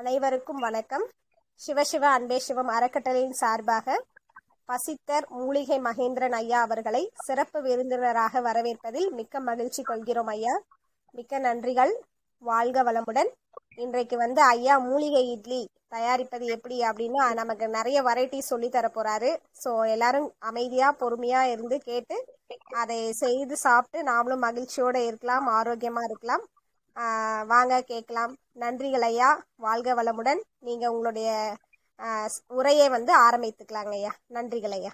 அனைவருக்கும் வணக்கம். சிவசிவ அன்பே சிவம் அறக்கட்டளையின் சார்பாக பசித்தர் மூலிகை மகேந்திரன் ஐயா அவர்களை சிறப்பு விருந்தினராக வரவேற்பதில் மிக்க மகிழ்ச்சி கொள்கிறோம் ஐயா. மிக்க நன்றிகள். வாழ்க வளமுடன். இன்றைக்கு வந்து ஐயா மூலிகை இட்லி தயாரிப்பது எப்படி அப்படின்னு நமக்கு நிறைய வெரைட்டி சொல்லி தர போறாரு. ஸோ எல்லாரும் அமைதியா பொறுமையா இருந்து கேட்டு அதை செய்து சாப்பிட்டு நாமளும் மகிழ்ச்சியோட இருக்கலாம் ஆரோக்கியமா இருக்கலாம். வாங்க கேட்கலாம். நன்றிகள் ஐயா. வாழ்க வளமுடன். நீங்க உங்களுடைய ஆஹ் உரையை வந்து ஆரம்பித்துக்கலாங்க ஐயா. நன்றிகள் ஐயா.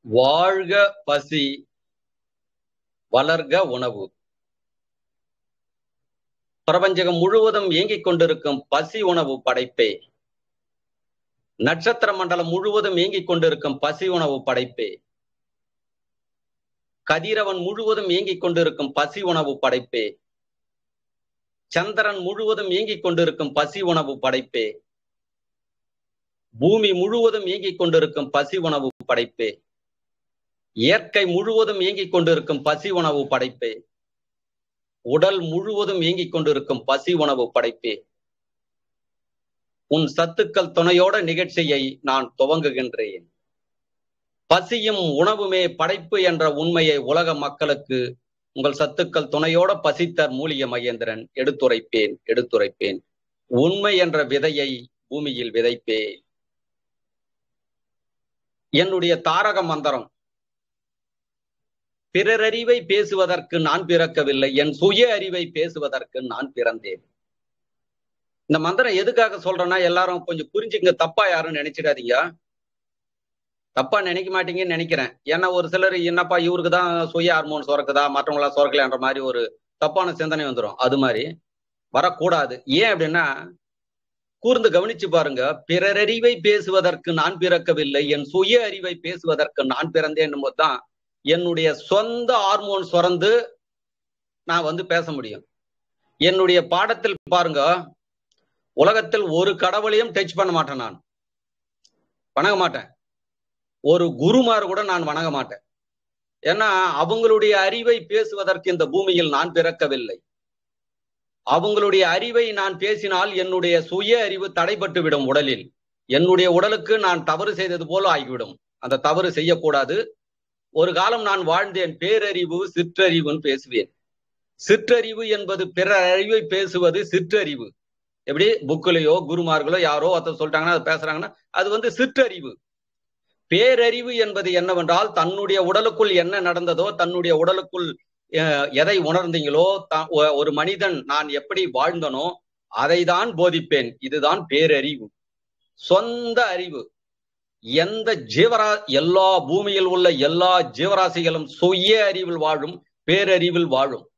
வாழ்க பசி வளர்க உணவு. பிரபஞ்சகம் முழுவதும் இயங்கிக் கொண்டிருக்கும் பசி உணவு படைப்பே. நட்சத்திர மண்டலம் முழுவதும் இயங்கிக் கொண்டிருக்கும் பசி உணவு படைப்பே. கதிரவன் முழுவதும் இயங்கிக் கொண்டிருக்கும் பசி உணவு படைப்பே. சந்திரன் முழுவதும் இயங்கிக் கொண்டிருக்கும் பசி உணவு படைப்பே. பூமி முழுவதும் இயங்கிக் கொண்டிருக்கும் பசி உணவு படைப்பே. இயற்கை முழுவதும் இயங்கிக் கொண்டிருக்கும் பசி உணவு படைப்பே. உடல் முழுவதும் இயங்கிக் கொண்டிருக்கும் பசி உணவு படைப்பே. உன் சத்துக்கள் துணையோட நிகழ்ச்சியை நான் துவங்குகின்றேன். பசியும் உணவுமே படைப்பு என்ற உண்மையை உலக மக்களுக்கு உங்கள் சத்துக்கள் துணையோட பசித்தர் மூலிகை மகேந்திரன் எடுத்துரைப்பேன் எடுத்துரைப்பேன். உண்மை என்ற விதையை பூமியில் விதைப்பேன் என்னுடைய தாரக மந்திரம் பிறரறிவை பேசுவதற்கு நான் பிறக்கவில்லை என் சுய அறிவை பேசுவதற்கு நான் பிறந்தேன். இந்த மந்திரம் எதுக்காக சொல்றேன்னா எல்லாரும் கொஞ்சம் புரிஞ்சுங்க தப்பா யாரும் நினைச்சிடாதீங்க. தப்பா நினைக்க மாட்டீங்கன்னு நினைக்கிறேன். ஏன்னா ஒரு சிலர் என்னப்பா இவருக்கு தான் சுய ஹார்மோன் சுரக்குதா மற்றவங்களா சுரக்கலன்ற மாதிரி ஒரு தப்பான சிந்தனை வந்துடும் அது மாதிரி வரக்கூடாது. ஏன் அப்படின்னா கூர்ந்து கவனிச்சு பாருங்க. பிறரறிவை பேசுவதற்கு நான் பிறக்கவில்லை என் சுய அறிவை பேசுவதற்கு நான் பிறந்தேன் தான் என்னுடைய சொந்த ஹார்மோன் சுரந்து நான் வந்து பேச முடியும். என்னுடைய பாடத்தில் பாருங்க. உலகத்தில் ஒரு கடவுளையும் டச் பண்ண மாட்டேன் நான். வணங்க மாட்டேன். ஒரு குருமார் கூட நான் வணங்க மாட்டேன். ஏன்னா அவங்களுடைய அறிவை பேசுவதற்கு இந்த பூமியில் நான் பிறக்கவில்லை. அவங்களுடைய அறிவை நான் பேசினால் என்னுடைய சுய அறிவு தடைபட்டு விடும் உடலில். என்னுடைய உடலுக்கு நான் தவறு செய்தது போல ஆகிவிடும். அந்த தவறு செய்யக்கூடாது. ஒரு காலம் நான் வாழ்ந்தேன். பேரறிவு சிற்றறிவுன்னு பேசுவேன். சிற்றறிவு என்பது பிற அறிவை பேசுவது சிற்றறிவு. எப்படி? புக்கிலையோ குருமார்களோ யாரோ ஒருத்தர் சொல்லிட்டாங்கன்னா அதை பேசுறாங்கன்னா அது வந்து சிற்றறிவு. பேரறிவு என்பது என்னவென்றால் தன்னுடைய உடலுக்குள் என்ன நடந்ததோ தன்னுடைய உடலுக்குள் அஹ், எதை உணர்ந்தீங்களோ ஒ- ஒரு மனிதன் நான் எப்படி வாழ்ந்தனோ அதை தான் போதிப்பேன். இதுதான் பேரறிவு. சொந்த அறிவு. எந்த ஜீவரா எல்லா பூமியில் உள்ள எல்லா ஜீவராசிகளும் சுய அறிவில் வாழும் பேரறிவில் வாழும்.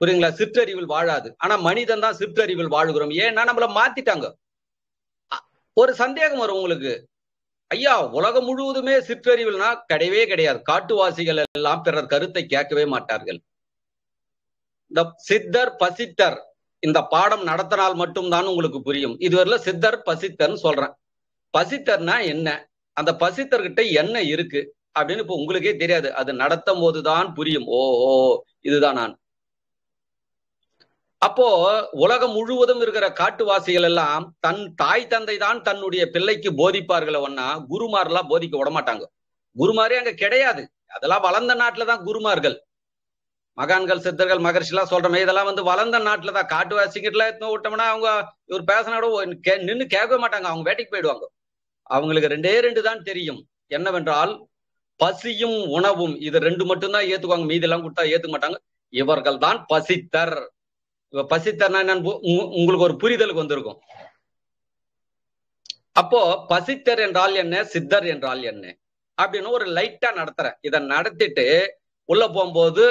புரியுங்களா சிற்றறிவில் வாழாது. ஆனா மனிதன் தான் சிற்றறிவில் வாழுகிறோம். ஏன்னா நம்மள மாத்திட்டாங்க. அ- ஒரு சந்தேகம் வரும் உங்களுக்கு. ஐயா உலகம் முழுவதுமே சிற்றறிவுனா கிடையவே கிடையாது. காட்டுவாசிகள் எல்லாம் பிறர் கருத்தை கேட்கவே மாட்டார்கள். இந்த சித்தர் பசித்தர் இந்த பாடம் நடத்தினால் மட்டும்தான் உங்களுக்கு புரியும். இதுவரையில சித்தர் பசித்தர்னு சொல்றேன். பசித்தர்னா என்ன? அந்த பசித்தர்கிட்ட என்ன இருக்கு? அப்படின்னு இப்ப உங்களுக்கே தெரியாது. அது நடத்தும் போதுதான் புரியும். ஓ ஓ இதுதான் நான். அப்போ உலகம் முழுவதும் இருக்கிற காட்டுவாசிகள் எல்லாம் தன் தாய் தந்தை தான் தன்னுடைய பிள்ளைக்கு போதிப்பார்களே ஒன்னா குருமார்லாம் போதிக்க விட மாட்டாங்க குருமாரே அங்க கிடையாது. அதெல்லாம் வளர்ந்த நாட்டுல தான் குருமார்கள். மகான்கள் சித்தர்கள் மகர்ஷி எல்லாம் சொல்றமே இதெல்லாம் வந்து வளர்ந்த நாட்டுல தான். காட்டுவாசிக்கிட்ட எடுத்து விட்டோம்னா அவங்க இவர் பேசினோட நின்று கேட்கவே மாட்டாங்க. அவங்க வேட்டைக்கு போயிடுவாங்க. அவங்களுக்கு ரெண்டே ரெண்டு தான் தெரியும். என்னவென்றால் பசியும் உணவும் இது ரெண்டு மட்டும்தான் ஏத்துக்குவாங்க. மீதி எல்லாம் கொடுத்தா ஏத்துக்க மாட்டாங்க. இவர்கள் தான் பசித்தர். இப்ப பசித்தர்னா என்னன்னு உங்களுக்கு ஒரு புரிதலுக்கு வந்திருக்கும். அப்போ பசித்தர் என்றால் என்ன? சித்தர் என்றால் என்ன? அப்படின்னு ஒரு லைட்டா நடத்துறேன். இதை நடத்திட்டு உள்ள போகும்போது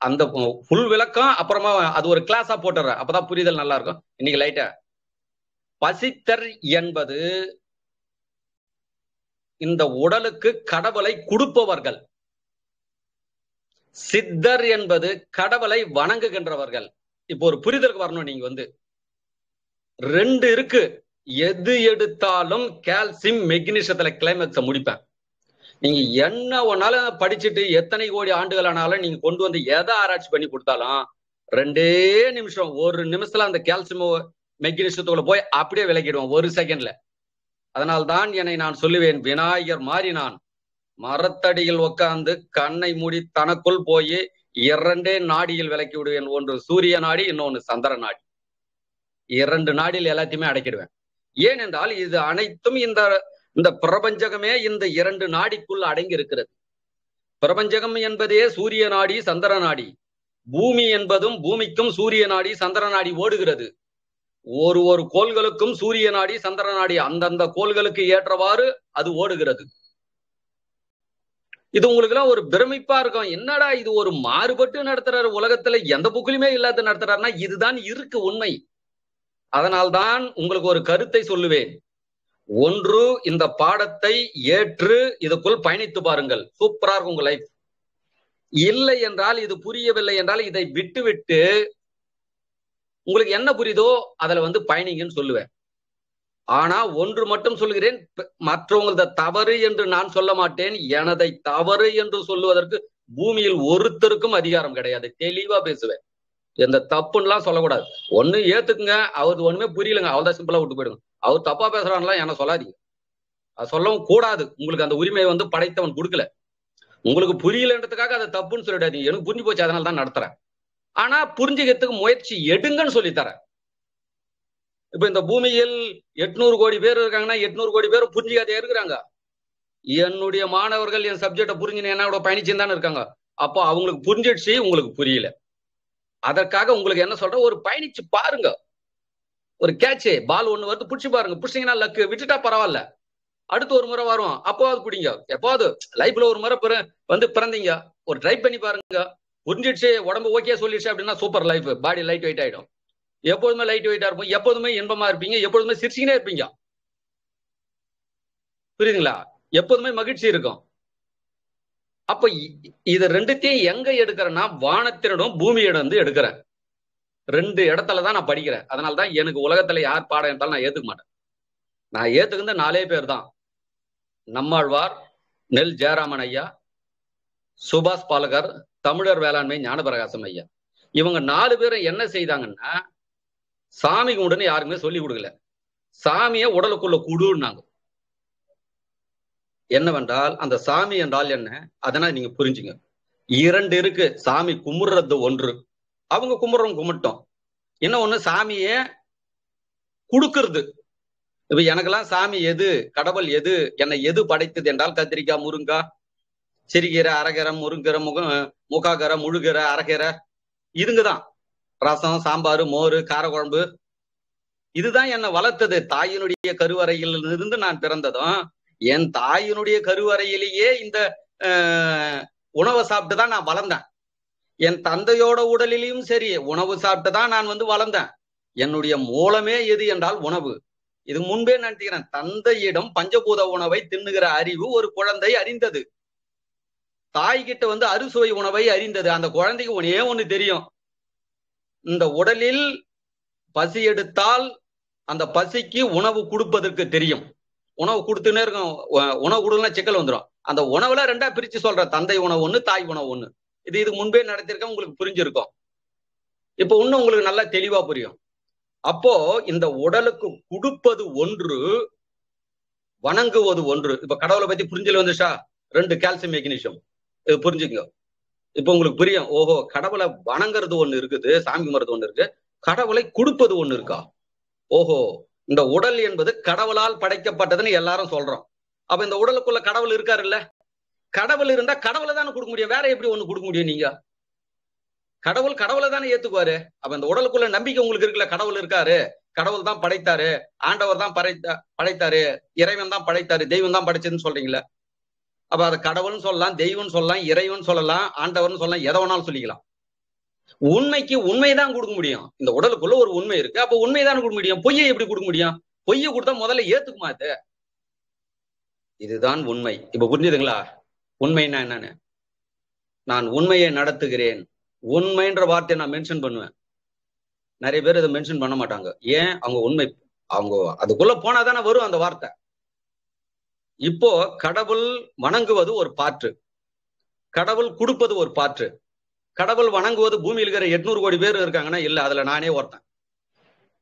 அந்த ஃபுல் விளக்கம் அப்புறமா அது ஒரு கிளாஸா போட்டுறேன். அப்பதான் புரிதல் நல்லா இருக்கும். இன்னைக்கு லைட்டா பசித்தர் என்பது இந்த உடலுக்கு கடவுளை கொடுப்பவர்கள். சித்தர் என்பது கடவுளை வணங்குகின்றவர்கள். இப்போ ஒரு புரிதலுக்கு வரணும் நீங்க வந்து. ரெண்டு இருக்கு. எது எடுத்தாலும் கால்சியம் மெக்னீஷியத்துல கிளைமேக்ஸ முடிப்பேன். நீங்க என்ன ஒன்னாலும் படிச்சுட்டு எத்தனை கோடி ஆண்டுகள் ஆனாலும் நீங்க கொண்டு வந்து எதை ஆராய்ச்சி பண்ணி கொடுத்தாலும் ரெண்டே நிமிஷம் ஒரு நிமிஷத்துல அந்த கால்சியம் மெக்னீஷியத்துக்குள்ள போய் அப்படியே விளக்கிடுவோம் ஒரு செகண்ட்ல அதனால்தான் என்னை நான் சொல்லுவேன் விநாயகர் மாறி நான் மரத்தடியில் உட்கார்ந்து கண்ணை மூடி தனக்குள் போய் இரண்டே நாடியில் விலக்கி விடுவேன் ஒன்று சூரிய நாடி இன்னொன்னு சந்திர நாடி. இரண்டு நாடியில் எல்லாத்தையுமே அடக்கிடுவேன். ஏனென்றால் இது அனைத்தும் இந்த இந்த பிரபஞ்சகமே இந்த இரண்டு நாடிக்குள் அடங்கி இருக்கிறது பிரபஞ்சகம் என்பதே சூரிய நாடி சந்திர நாடி. பூமி என்பதும் பூமிக்கும் சூரிய நாடி சந்திர நாடி ஓடுகிறது. ஒரு ஒரு கோள்களுக்கும் சூரிய நாடி சந்திர நாடி அந்தந்த கோள்களுக்கு ஏற்றவாறு அது ஓடுகிறது. இது உங்களுக்கு எல்லாம் ஒரு பிரமிப்பா இருக்கும். என்னடா இது ஒரு மாறுபட்டு நடத்துறாரு உலகத்துல? எந்த புக்கிலுமே இல்லாத நடத்துறாருன்னா இதுதான் இருக்கு உண்மை. அதனால்தான் உங்களுக்கு ஒரு கருத்தை சொல்லுவேன். ஒன்று இந்த பாடத்தை ஏற்று இதுக்குள் பயணித்து பாருங்கள். சூப்பரா இருக்கும் உங்க லைஃப் இல்லை என்றால் இது புரியவில்லை என்றால் இதை விட்டு விட்டு உங்களுக்கு என்ன புரியுதோ அதுல வந்து பயணிங்கன்னு சொல்லுவேன். ஆனா ஒன்று மட்டும் சொல்கிறேன் மற்றவங்களது தவறு என்று நான் சொல்ல மாட்டேன் எனதை தவறு என்று சொல்லுவதற்கு பூமியில் ஒருத்தருக்கும் அதிகாரம் கிடையாது. தெளிவா பேசுவேன். எந்த தப்புன்னுலாம் சொல்லக்கூடாது. ஒண்ணு ஏத்துக்குங்க அவருக்கு ஒண்ணுமே புரியலங்க அவள்தான் சிம்பிளா விட்டு போயிடுங்க. அவர் தப்பா பேசுறான்லாம் என்ன சொல்லாதீங்க. அது சொல்லவும் கூடாது. உங்களுக்கு அந்த உரிமையை வந்து படைத்தவன் கொடுக்கல. உங்களுக்கு புரியலன்றதுக்காக அதை தப்புன்னு சொல்லிடாதீங்க. எனக்கு புரிஞ்சு போச்சு அதனால தான் நடத்துறேன். ஆனா புரிஞ்சுக்கிறதுக்கு முயற்சி எடுங்கன்னு சொல்லித்தரேன். இப்ப இந்த பூமியில் எட்நூறு கோடி பேர் இருக்காங்கன்னா எட்நூறு கோடி பேர் புரிஞ்சுக்காதே இருக்கிறாங்க. என்னுடைய மாணவர்கள் என் சப்ஜெக்டை புரிஞ்சுன்னு என்னோட கூட தானே இருக்காங்க. அப்போ அவங்களுக்கு புரிஞ்சிடுச்சு உங்களுக்கு புரியல. அதற்காக உங்களுக்கு என்ன சொல்ற ஒரு பயணிச்சு பாருங்க. ஒரு கேட்சு பால் ஒண்ணு வருது பிடிச்சி பாருங்க. பிடிச்சிங்கன்னா லக்கு விட்டுட்டா பரவாயில்ல. அடுத்து ஒரு முறை வரும் அப்போவாது பிடிங்க. எப்போது லைஃப்ல ஒரு முறை பிற வந்து பிறந்தீங்க. ஒரு ட்ரை பண்ணி பாருங்க. புரிஞ்சிடுச்சு உடம்பு ஓகே சொல்லிடுச்சு அப்படின்னா super life body light weight ஆயிடும். எப்போதுமே லைட் வெயிட்டா இருப்போம். எப்போதுமே இன்பமா இருப்பீங்க. எப்போதுமே சிரிச்சுக்கினே இருப்பீங்க. புரியுதுங்களா? எப்போதுமே மகிழ்ச்சி இருக்கும். அப்ப இது ரெண்டுத்தையும் எங்க எடுக்கிறேன்னா வானத்தினிடம் பூமியிடம் வந்து எடுக்கிறேன். ரெண்டு இடத்துல தான் நான் படிக்கிறேன். அதனால தான் எனக்கு உலகத்துல யார் பாடம் எடுத்தாலும் நான் ஏத்துக்க மாட்டேன். நான் ஏத்துக்கிற நாலே பேர் தான். நம்மாழ்வார் நெல் ஜெயராமன் ஐயா சுபாஷ் பாலகர் தமிழர் வேளாண்மை ஞானபிரகாசம் ஐயா. இவங்க நாலு பேரும் என்ன செய்தாங்கன்னா சாமி கும்பிடுன்னு யாருக்குமே சொல்லி கொடுக்கல. சாமியை உடலுக்குள்ள குடுன்னாங்க. என்னவென்றால் அந்த சாமி என்றால் என்ன? அதனால நீங்க புரிஞ்சுங்க. இரண்டு இருக்கு. சாமி கும்பிடுறது ஒன்று. அவங்க கும்பிடுறவங்க கும்பிட்டோம். என்ன ஒண்ணு? சாமிய கொடுக்கறது. இப்ப எனக்கெல்லாம் சாமி எது? கடவுள் எது? என்னை எது படைத்தது என்றால் கத்திரிக்காய் முருங்கா சிறுகீரை அரைகீரை முருங்கீரை முக முகாகரை முழுகிற அரைகீரை. இதுங்கதான் ரசம் சாம்பார் மோர் காரக்குழம்பு. இதுதான் என்னை வளர்த்தது. தாயினுடைய கருவறையில் இருந்து நான் பிறந்ததும் என் தாயினுடைய கருவறையிலேயே இந்த உணவை சாப்பிட்டு தான் நான் வளர்ந்தேன். என் தந்தையோட உடலிலையும் சரி உணவு சாப்பிட்டு தான் நான் வந்து வளர்ந்தேன். என்னுடைய மூலமே எது என்றால் உணவு. இது முன்பே நினைக்கிறேன். தந்தையிடம் பஞ்சபூத உணவை தின்னுகிற அறிவு ஒரு குழந்தை அறிந்தது. தாய்கிட்ட வந்து அறுசுவை உணவை அறிந்தது. அந்த குழந்தைக்கு ஒன்னே ஒண்ணு தெரியும். இந்த உடலில் பசி எடுத்தால் அந்த பசிக்கு உணவு கொடுப்பதற்கு தெரியும். உணவு கொடுத்துன்னே இருக்கும். உணவு கொடுக்கலாம் சிக்கல் வந்துடும் அந்த உணவுல ரெண்டா பிரிச்சு சொல்ற. தந்தை உணவு ஒண்ணு தாய் உணவு ஒண்ணு. இது இது முன்பே நடத்திருக்க உங்களுக்கு புரிஞ்சிருக்கும். இப்போ இன்னும் உங்களுக்கு நல்லா தெளிவா புரியும். அப்போ இந்த உடலுக்கு கொடுப்பது ஒன்று வணங்குவது ஒன்று. இப்ப கடவுளை பத்தி புரிஞ்சல் வந்துச்சா ரெண்டு கால்சியம் மெக்னீஷியம் இது புரிஞ்சுக்கோ இப்ப உங்களுக்கு புரியும். ஓஹோ கடவுளை வணங்குறது ஒண்ணு இருக்குது சாமி கும்பிடுறது ஒண்ணு இருக்கு கடவுளை கொடுப்பது ஒண்ணு இருக்கா? ஓஹோ இந்த உடல் என்பது கடவுளால் படைக்கப்பட்டதுன்னு எல்லாரும் சொல்றோம். அப்ப இந்த உடலுக்குள்ள கடவுள் இருக்காரு இல்ல? கடவுள் இருந்தா கடவுளை தானே கொடுக்க முடியும். வேற எப்படி ஒண்ணு கொடுக்க முடியும் நீங்க? கடவுள் கடவுளை தானே ஏத்துக்குவாரு. அப்ப இந்த உடலுக்குள்ள நம்பிக்கை உங்களுக்கு இருக்குல்ல கடவுள் இருக்காரு. கடவுள் தான் படைத்தாரு. ஆண்டவர் தான் படைத்த படைத்தாரு. இறைவன் தான் படைத்தாரு. தெய்வம் தான் படைச்சதுன்னு சொல்றீங்களே அப்ப அதை கடவுள்னு சொல்லலாம் தெய்வம்னு சொல்லலாம் இறைவன் சொல்லலாம் ஆண்டவர்னு சொல்லலாம் எதை வேணாலும் சொல்லிக்கலாம். உண்மைக்கு உண்மைதான் கொடுக்க முடியும். இந்த உடலுக்குள்ள ஒரு உண்மை இருக்கு. அப்ப உண்மைதான் கொடுக்க முடியும்? பொய்யை எப்படி கொடுக்க முடியும்? பொய்யை கொடுத்தா முதல்ல ஏத்துக்குமா அது? இதுதான் உண்மை. இப்ப புரிஞ்சுதுங்களா? உண்மைன்னா என்னன்னு? நான் உண்மையை நடத்துகிறேன். உண்மைன்ற வார்த்தையை நான் மென்ஷன் பண்ணுவேன். நிறைய பேர் இதை மென்ஷன் பண்ண மாட்டாங்க. ஏன்? அவங்க உண்மை அவங்க அதுக்குள்ள போனாதானே வரும் அந்த வார்த்தை. இப்போ கடவுள் வணங்குவது ஒரு பாற்று. கடவுள் கொடுப்பது ஒரு பாற்று. கடவுள் வணங்குவது பூமியில் இருக்கிற எட்நூறு கோடி பேர் இருக்காங்கன்னா இல்ல அதுல நானே ஒருத்தன்.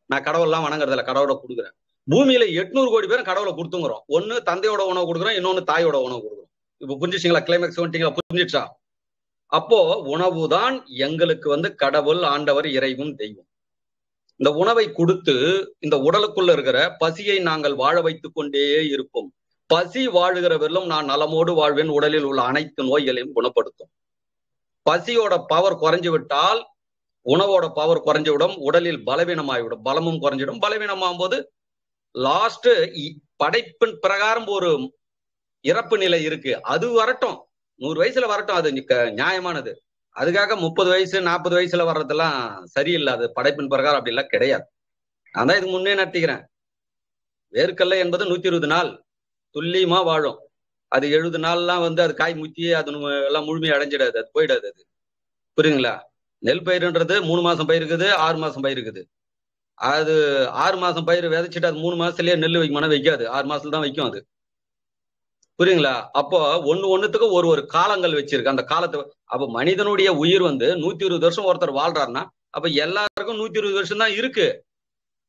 நான் கடவுள்லாம் வணங்குறதில்ல கடவுளை கொடுக்குறேன். பூமியில எட்நூறு கோடி பேரும் கடவுளை கொடுத்துங்கிறோம். ஒண்ணு தந்தையோட உணவு கொடுக்குறோம் இன்னொன்னு தாயோட உணவு கொடுக்குறோம். இப்ப புரிஞ்சிச்சிங்களா? கிளைமேக்ஸ் வந்துட்டீங்களா? புரிஞ்சிச்சா? அப்போ உணவு தான் எங்களுக்கு வந்து கடவுள் ஆண்டவர் இறைவும் தெய்வம். இந்த உணவை கொடுத்து இந்த உடலுக்குள்ள இருக்கிற பசியை நாங்கள் வாழ வைத்துக் கொண்டே இருப்போம். பசி வாழுகிறவர்களும் நான் நலமோடு வாழ்வேன். உடலில் உள்ள அனைத்து நோய்களையும் குணப்படுத்தும். பசியோட பவர் குறைஞ்சு விட்டால் உணவோட பவர் குறைஞ்சு விடும் உடலில் பலவீனமாகிவிடும். பலமும் குறைஞ்சிடும். பலவீனமாகும் போது லாஸ்ட் படைப்பின் பிரகாரம் ஒரு இறப்பு நிலை இருக்கு. அது வரட்டும். நூறு வயசுல வரட்டும். அது நியாயமானது. அதுக்காக முப்பது வயசு நாற்பது வயசுல வர்றதெல்லாம் சரியில்லை அது படைப்பின் பிரகாரம் அப்படி எல்லாம் கிடையாது. நான் தான் இதுக்கு முன்னே நடத்திக்கிறேன். வேர்க்கல்ல என்பது நூத்தி இருபது நாள். துல்லியமா வாழும். அது எழுபது நாள்லாம் வந்து அது காய் முத்தி அது எல்லாம் முழுமையை அடைஞ்சிடாது அது போயிடாது அது. புரியுங்களா? நெல் பயிருன்றது மூணு மாசம் பயிர் இருக்குது ஆறு மாசம் பயிர் இருக்குது. அது ஆறு மாசம் பயிர் விதைச்சிட்டு அது மூணு மாசத்துலயே நெல் வைக்குமானா வைக்காது. ஆறு மாசத்துல தான் வைக்கும் அது. புரியுங்களா? அப்போ ஒன்னு ஒண்ணுத்துக்கு ஒரு ஒரு காலங்கள் வச்சிருக்கு. அந்த காலத்தை அப்ப மனிதனுடைய உயிர் வந்து நூத்தி இருபது வருஷம் ஒருத்தர் வாழ்றாருன்னா அப்ப எல்லாருக்கும் நூத்தி இருபது வருஷம் தான் இருக்கு.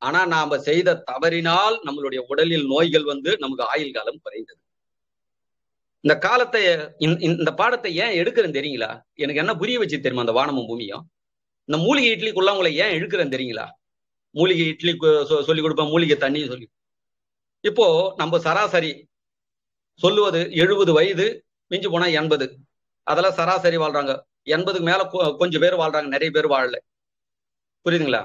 ஆனா நாம செய்த தவறினால் நம்மளுடைய உடலில் நோய்கள் வந்து நமக்கு ஆயுள் காலம் குறைந்தது. இந்த காலத்தை இந்த பாடத்தை ஏன் எடுக்கிறேன் தெரியுங்களா? எனக்கு என்ன புரிய வச்சு தெரியுமா அந்த வானமும் பூமியும்? இந்த மூலிகை இட்லிக்குள்ள உங்களை ஏன் இழுக்கிறேன் தெரியுங்களா? மூலிகை இட்லி சொல்லி கொடுப்பேன் மூலிகை தண்ணி சொல்லி. இப்போ நம்ம சராசரி சொல்லுவது எழுபது வயது மிஞ்சி போனா எண்பது. அதெல்லாம் சராசரி வாழ்றாங்க. எண்பதுக்கு மேல கொஞ்சம் பேர் வாழ்றாங்க நிறைய பேர் வாழல. புரியுதுங்களா?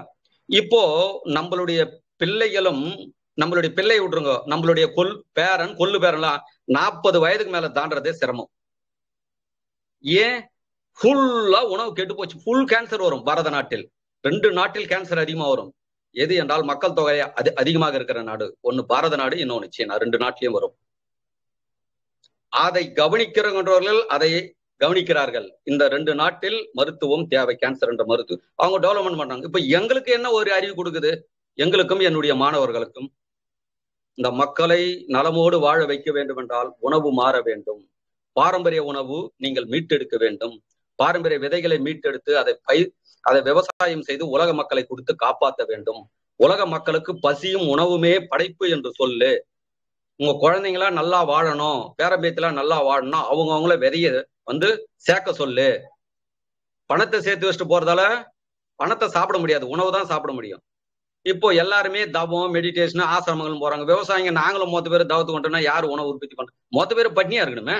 இப்போ நம்மளுடைய பிள்ளைகளும் நம்மளுடைய பிள்ளை விட்டுருங்க நம்மளுடைய கொல் பேரன் கொல்லு பேரன்லாம் நாற்பது வயதுக்கு மேல தாண்டதே சிரமம். ஏன்? ஃபுல்லா உணவு கெட்டு போச்சு. ஃபுல் கேன்சர் வரும் பாரத நாட்டில் ரெண்டு நாட்டில் கேன்சர் அதிகமா வரும். எது என்றால் மக்கள் தொகை அது அதிகமாக இருக்கிற நாடு. ஒன்னு பாரத நாடு இன்னொன்னு சீனா. ரெண்டு நாட்டிலையும் வரும். அதை கவனிக்கிறவர்கள் அதை கவனிக்கிறார்கள். இந்த ரெண்டு நாட்டில் மருத்துவம் தேவை கேன்சர் என்ற மருத்துவம். அவங்க டெவலப்மெண்ட் பண்றாங்க. இப்ப எங்களுக்கு என்ன ஒரு அறிவு கொடுக்குது? எங்களுக்கும் என்னுடைய மாணவர்களுக்கும். இந்த மக்களை நலமோடு வாழ வைக்க வேண்டும் என்றால் உணவு மாற வேண்டும். பாரம்பரிய உணவு நீங்கள் மீட்டெடுக்க வேண்டும். பாரம்பரிய விதைகளை மீட்டெடுத்து அதை பயிர் அதை விவசாயம் செய்து உலக மக்களை கொடுத்து காப்பாற்ற வேண்டும். உலக மக்களுக்கு பசியும் உணவுமே படைப்பு என்று சொல்லு. உங்க குழந்தைங்களா நல்லா வாழணும் பேரம்பேத்தெல்லாம் நல்லா வாழணும் அவங்க அவங்கள விதைய வந்து சேர்க்க சொல்லு. பணத்தை சேர்த்து வச்சுட்டு போறதால பணத்தை சாப்பிட முடியாது உணவு தான் சாப்பிட முடியும். இப்போ எல்லாருமே தவம் மெடிடேஷன் ஆசிரமங்கள் போறாங்க. விவசாயிங்க நாங்களும் மொத்த பேர் தவத்து கொண்டோம்னா யார் உணவு உற்பத்தி பண்றோம் மொத்த பேர் பட்னியா இருக்கணுமே?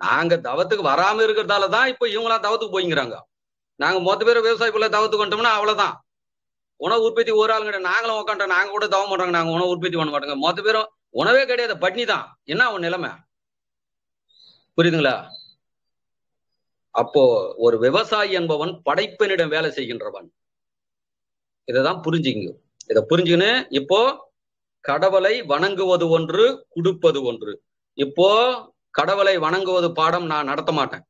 நாங்க தவத்துக்கு வராம இருக்கிறதால தான் இப்போ இவங்களாம் தவத்துக்கு போய்ங்கிறாங்க. நாங்க மொத்த பேர் விவசாயிக்குள்ள தவத்துக்கு கொண்டோம்னா அவ்வளவுதான். உணவு உற்பத்தி ஒரு ஆளுங்க நாங்களும் உட்காண்டோம் நாங்க கூட தவ பண்றாங்க நாங்க உணவு உற்பத்தி பண்ண மாட்டோங்க. மொத்த பேரும் உணவே கிடையாது பட்னி தான். என்ன அவன் நிலைமை? புரியுதுங்களா? அப்போ ஒரு விவசாயி என்பவன் படைப்பனிடம் வேலை செய்கின்றவன். இதைதான் புரிஞ்சுங்க இதை புரிஞ்சுக்கின்னு இப்போ கடவுளை வணங்குவது ஒன்று கொடுப்பது ஒன்று. இப்போ கடவுளை வணங்குவது பாடம் நான் நடத்த மாட்டேன்.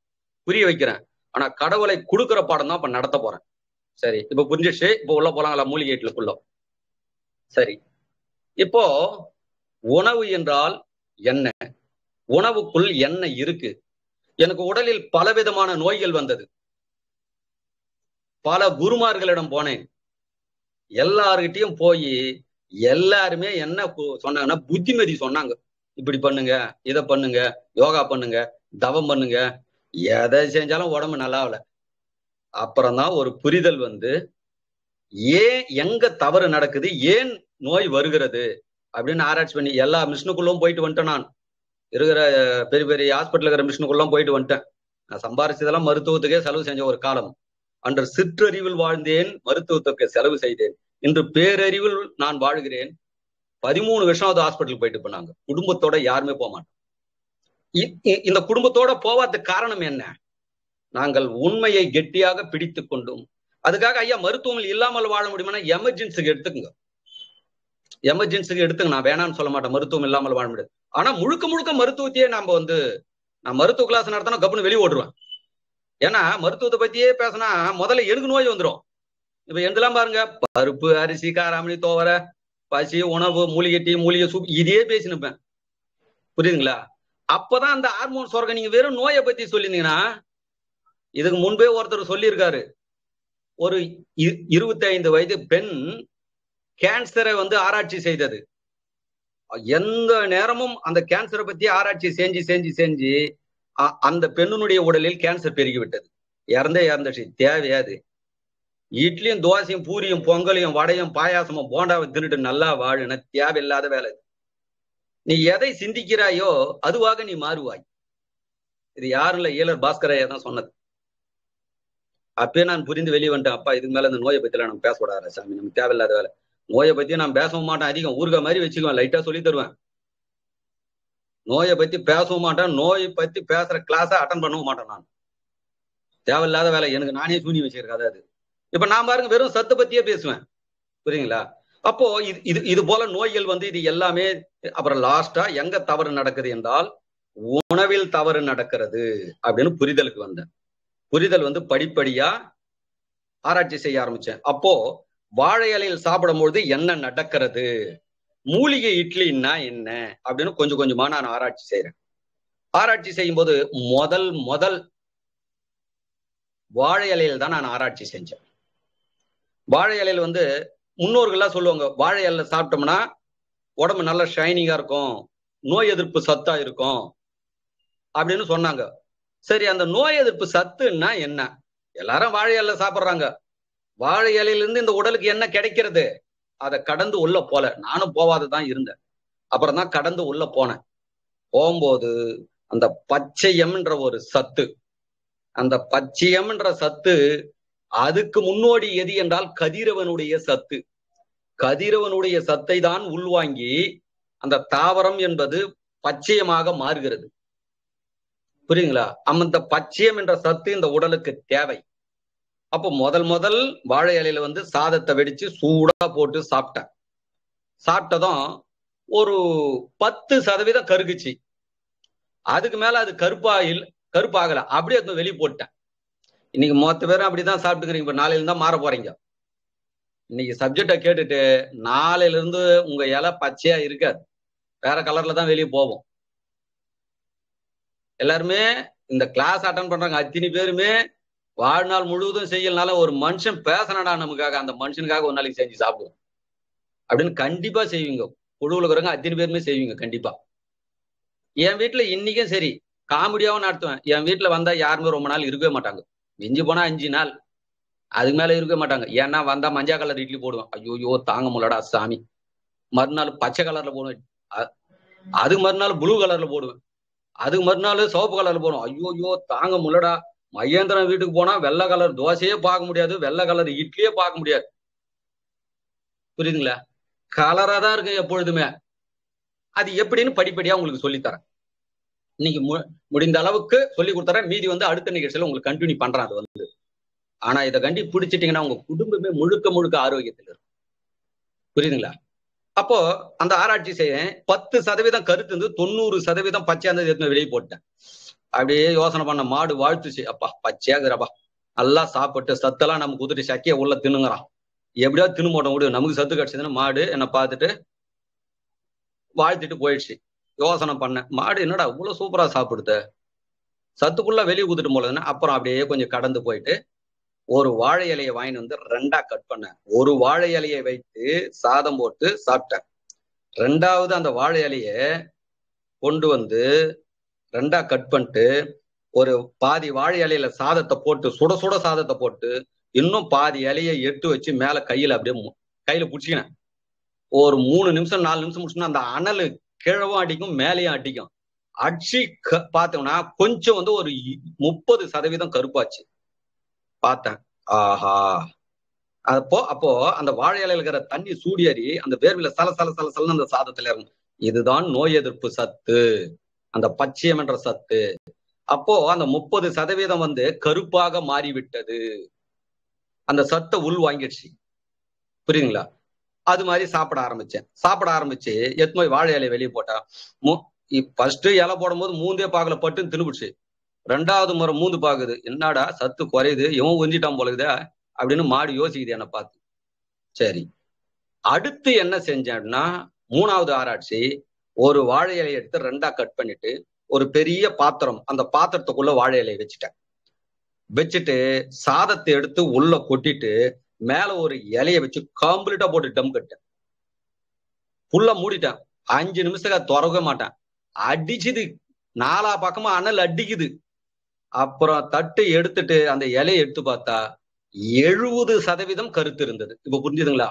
புரிய வைக்கிறேன். ஆனா கடவுளை கொடுக்கிற பாடம் தான் இப்ப நடத்த போறேன். சரி. இப்ப புரிஞ்சிடுச்சு. இப்போ உள்ள போலாங்களா மூலிகைட்டுக்குள்ள சரி. இப்போ உணவு என்றால் என்ன? உணவுக்குள் என்ன இருக்கு? எனக்கு உடலில் பலவிதமான நோய்கள் வந்தது. பல குருமார்களிடம் போனேன். எல்லார்கிட்டையும் போய் எல்லாருமே என்ன சொன்னாங்கன்னா புத்திமதி சொன்னாங்க. இப்படி பண்ணுங்க இதை பண்ணுங்க யோகா பண்ணுங்க தவம் பண்ணுங்க. எதை செஞ்சாலும் உடம்பு நல்லாவல. அப்புறம்தான் ஒரு புரிதல் வந்து ஏன் எங்க தவறு நடக்குது ஏன் நோய் வருகிறது அப்படின்னு ஆராய்ச்சி பண்ணி எல்லா மிஷினுக்குள்ளும் போயிட்டு வந்துட்டேன் நான். இருக்கிற பெரிய பெரிய ஹாஸ்பிட்டல் இருக்கிற மிஷினுக்குள்ளாம் போயிட்டு வந்துட்டேன். நான் சம்பாரிச்சதெல்லாம் மருத்துவத்துக்கே செலவு செஞ்ச ஒரு காலம். அன்று சிற்றறிவில் வாழ்ந்தேன் மருத்துவத்துக்கு செலவு செய்தேன். இன்று பேரறிவில் நான் வாழ்கிறேன். பதிமூணு வருஷம் அது ஹாஸ்பிட்டலுக்கு போயிட்டு போனாங்க குடும்பத்தோட யாருமே போக மாட்டோம். இந்த குடும்பத்தோட போவாத காரணம் என்ன? நாங்கள் உண்மையை கெட்டியாக பிடித்து கொண்டோம். அதுக்காக ஐயா மருத்துவம் இல்லாமல் வாழ முடியுமானா எமர்ஜென்சிக்கு எடுத்துக்கங்க. எமர்ஜென்சிக்கு எடுத்துங்க நான் வேணாம்னு சொல்ல மாட்டேன். மருத்துவம் இல்லாமல் வாழ முடியாது. ஆனா முழுக்க முழுக்க மருத்துவத்தையே நாம வந்து நான் மருத்துவ கிளாஸ் நடத்தினா கப்புனு வெளியே ஓடுவேன். ஏன்னா மருத்துவத்தை பத்தியே பேசினா முதல்ல எனக்கு நோய் வந்துடும் இப்ப எங்கெல்லாம் பாருங்க. பருப்பு அரிசி காராமணி தோவரை பசி உணவு மூலிகை டீ மூலிகை சூப் இதே பேசினுப்பேன். புரியுதுங்களா? அப்பதான் அந்த ஹார்மோன் சுரக்க. நீங்க வெறும் நோயை பத்தி சொல்லியிருந்தீங்கன்னா இதுக்கு முன்பே ஒருத்தர் சொல்லியிருக்காரு. ஒரு இருபத்தி ஐந்து வயது பெண் கேன்சரை வந்து ஆராய்ச்சி செய்தது. எந்த நேரமும் அந்த கேன்சரை பத்தி ஆராய்ச்சி செஞ்சு செஞ்சு செஞ்சு அந்த பெண்ணினுடைய உடலில் கேன்சர் பெருகிவிட்டது. இறந்தே இறந்துச்சு தேவையாது இட்லியும் தோசையும் பூரியும் பொங்கலையும் வடையும் பாயாசமும் போண்டாவை தின்னுட்டு நல்லா வாழுன தேவையில்லாத வேலை நீ எதை சிந்திக்கிறாயோ அதுவாக நீ மாறுவாய். இது யாரும் இல்லை ஈழர் பாஸ்கரையா தான் சொன்னது. அப்பயே நான் புரிந்து வெளியே வந்துட்டேன். அப்பா இதுக்கு மேல இந்த நோயை பத்திலாம் நம்ம பேசக்கூடாது சாமி நமக்கு தேவையில்லாத வேலை. நோயை பத்தி நான் பேசவும் மாட்டேன். அதிகம் ஊருக மாதிரி வச்சுக்குவேன். லைட்டா சொல்லி தருவேன். நோயை பத்தி பேசவும் மாட்டேன். நோயை பத்தி பேசுற கிளாஸை அட்டன் பண்ணவும் மாட்டேன் நான். தேவையில்லாத வேலை. எனக்கு நானே சூனி வச்சிருக்காது அது. இப்ப நான் பாருங்க வெறும் சத்து பத்தியே பேசுவேன். புரியுங்களா அப்போ இது இது இது போல நோய்கள் வந்து இது எல்லாமே அப்புறம் லாஸ்டா எங்க தவறு நடக்குது என்றால் உணவில் தவறு நடக்கிறது அப்படின்னு புரிதலுக்கு வந்தேன். புரிதல் வந்து படிப்படியா ஆராய்ச்சி செய்ய ஆரம்பிச்சேன். அப்போ வாழை இலையில் சாப்பிடும்பொழுது என்ன நடக்கிறது? மூலிகை இட்லின்னா என்ன? அப்படின்னு கொஞ்சம் கொஞ்சமா நான் ஆராய்ச்சி செய்யறேன் ஆராய்ச்சி செய்யும் போது முதல் முதல் வாழை இலையில் தான் நான் ஆராய்ச்சி செஞ்சேன். வாழை இலையில் வந்து முன்னோர்கள்லாம் சொல்லுவாங்க வாழை இலையில சாப்பிட்டோம்னா உடம்பு நல்லா ஷைனிங்கா இருக்கும் நோய் எதிர்ப்பு சத்தா இருக்கும் அப்படின்னு சொன்னாங்க. சரி அந்த நோய் எதிர்ப்பு சத்துன்னா என்ன? எல்லாரும் வாழை இலை சாப்பிட்றாங்க. வாழை இலையிலிருந்து இந்த உடலுக்கு என்ன கிடைக்கிறது? அதை கடந்து உள்ள போல. நானும் போவாததான் இருந்தேன். அப்புறம் தான் கடந்து உள்ள போனேன். போகும்போது அந்த பச்சையம்ன்ற ஒரு சத்து அந்த பச்சையம்ன்ற சத்து அதுக்கு முன்னோடி எது என்றால் கதிரவனுடைய சத்து. கதிரவனுடைய சத்தை தான் உள்வாங்கி அந்த தாவரம் என்பது பச்சையமாக மாறுகிறது. புரியுங்களா? அந்த பச்சையம் என்ற சத்து இந்த உடலுக்கு தேவை. அப்போ முதல் முதல் வாழை இலையில வந்து சாதத்தை வெடிச்சு சூடா போட்டு சாப்பிட்டேன். சாப்பிட்டதும் ஒரு பத்து சதவீதம் கருகுச்சு. அதுக்கு மேல அது கருப்பா இல் கருப்பாகல. அப்படியே அது வெளியே போட்டேன். இன்னைக்கு மொத்த பேரும் அப்படிதான் சாப்பிட்டுக்கிறீங்க. இப்ப நாளையில தான் மாற போறீங்க. இன்னைக்கு சப்ஜெக்டை கேட்டுட்டு நாளையில இருந்து உங்க இலை பச்சையா இருக்காது. வேற கலர்ல தான் வெளியே போவோம். எல்லாருமே இந்த கிளாஸ் அட்டன் பண்றாங்க அத்தனை பேருமே வாழ்நாள் முழுவதும் செய்யலனால ஒரு மனுஷன் பேசணடா நமக்காக. அந்த மனுஷனுக்காக ஒரு நாளைக்கு செஞ்சு சாப்பிடுவோம். அப்படின்னு கண்டிப்பா செய்வீங்க. குழுவில் இருக்கிறவங்க அத்தனை பேருமே செய்வீங்க கண்டிப்பா. என் வீட்டுல இன்னைக்கும் சரி காமெடியாவும் நடத்துவேன். என் வீட்டுல வந்தா யாருமே ரொம்ப நாள் இருக்கவே மாட்டாங்க. மிஞ்சி போனா அஞ்சு நாள் அதுக்கு மேல இருக்கவே மாட்டாங்க. ஏன்னா வந்தா மஞ்சள் கலர் இட்லி போடுவேன். ஐயோயோ தாங்க முடியலடா சாமி. மறுநாள் பச்சை கலர்ல போடுவேன். அதுக்கு மறுநாள் ப்ளூ கலர்ல போடுவேன். அதுக்கு மறுநாள் சிவப்பு கலர்ல போனோம் ஐயோ ஐயோ தாங்க முல்லடா மகேந்திரன் வீட்டுக்கு போனா வெள்ளை கலர் தோசையே பார்க்க முடியாது வெள்ளை கலர் இட்லியே பார்க்க முடியாது. புரியுதுங்களா? கலரா தான் இருக்கு எப்பொழுதுமே. அது எப்படின்னு படிப்படியா உங்களுக்கு சொல்லித்தரேன். இன்னைக்கு முடிந்த அளவுக்கு சொல்லி கொடுத்துறேன். மீதி வந்து அடுத்த நிகழ்ச்சியில உங்களுக்கு கண்டினியூ பண்றேன் அது வந்து. ஆனா இதை கண்டி பிடிச்சிட்டீங்கன்னா உங்க குடும்பமே முழுக்க முழுக்க ஆரோக்கியத்தில் இருக்கும். புரியுதுங்களா? அப்போ அந்த ஆராய்ச்சி செய்ய பத்து சதவீதம் கருத்து இருந்து தொண்ணூறு சதவீதம் பச்சையா இருந்தது வெளியே போட்டேன். அப்படியே யோசனை பண்ண மாடு வாழ்த்துச்சு அப்பா பச்சையாகிறப்பா நல்லா சாப்பிட்டு சத்தெல்லாம் நமக்கு குதிரை சக்கியை உள்ள தின்னுங்கிறான். எப்படியா தின்னு போட்டோம் முடியும் நமக்கு சத்து கிடைச்சதுன்னு மாடு என்னை பார்த்துட்டு வாழ்த்திட்டு போயிடுச்சு. யோசனை பண்ணேன். மாடு என்னடா இவ்வளவு சூப்பரா சாப்பிடுத? சத்துக்குள்ள வெளியே ஊத்துட்டு போலதுன்னு அப்புறம் அப்படியே கொஞ்சம் கடந்து போயிட்டு ஒரு வாழை இலையை வாங்கிட்டு வந்து ரெண்டா கட் பண்ணேன் ஒரு வாழை இலையை வைத்து சாதம் போட்டு சாப்பிட்டேன் ரெண்டாவது அந்த வாழை இலைய கொண்டு வந்து ரெண்டா கட் பண்ணிட்டு ஒரு பாதி வாழை இலையில சாதத்தை போட்டு சுட சுட சாதத்தை போட்டு இன்னும் பாதி இலையை எட்டு வச்சு மேல கையில அப்படியே கையில பிடிச்சிக்கினேன். ஒரு மூணு நிமிஷம் நாலு நிமிஷம் முடிச்சுன்னா அந்த அனல் கிழவும் அடிக்கும் மேலேயும் அடிக்கும். அடிச்சு பார்த்தோம்னா கொஞ்சம் வந்து ஒரு முப்பது சதவீதம் கருப்பாச்சு. பார்த்தேன். ஆஹா. அப்போ அப்போ அந்த வாழை இலையில இருக்கிற தண்ணி சூடியறி அந்த வேர்வில சல சல சல சலன்னு அந்த சாதத்துல இறங்கும். இதுதான் நோய் எதிர்ப்பு சத்து. அந்த பச்சையம் என்ற சத்து. அப்போ அந்த முப்பது சதவீதம் வந்து கருப்பாக மாறிவிட்டது. அந்த சத்தை உள் வாங்கிடுச்சு. புரியுதுங்களா? அது மாதிரி சாப்பிட ஆரம்பிச்சேன். சாப்பிட ஆரம்பிச்சு எத்தனை வாழை இலையை வெளியே போட்டா ஃபர்ஸ்ட் இலை போடும்போது மூந்தே பாக்கல பட்டு தின்னுபிடுச்சு. ரெண்டாவது முறை மூந்து பாக்குது. என்னடா சத்து குறையுது? இவன் கொஞ்சிட்டான் போலகுதே அப்படின்னு மாடு யோசிக்குது என்னை பார்த்து. சரி. அடுத்து என்ன செஞ்சேன்னா மூணாவது ஆராய்ச்சி ஒரு வாழை இலையை எடுத்து ரெண்டா கட் பண்ணிட்டு ஒரு பெரிய பாத்திரம் அந்த பாத்திரத்துக்குள்ள வாழை இலையை வச்சுட்டேன். வச்சுட்டு சாதத்தை எடுத்து உள்ள கொட்டிட்டு மேல ஒரு இலைய வச்சு கம்ப்ளீட்டா போட்டு டம் கட்டேன். புள்ள மூடிட்டேன். அஞ்சு நிமிஷத்துக்கு திறக்க மாட்டேன். அடிச்சுது. நாலா பக்கமா அனல் அடிக்குது. அப்புறம் தட்டு எடுத்துட்டு அந்த இலையை எடுத்து பார்த்தா எழுபது சதவீதம் கருத்து இருந்தது. இப்ப புரிஞ்சுதுங்களா?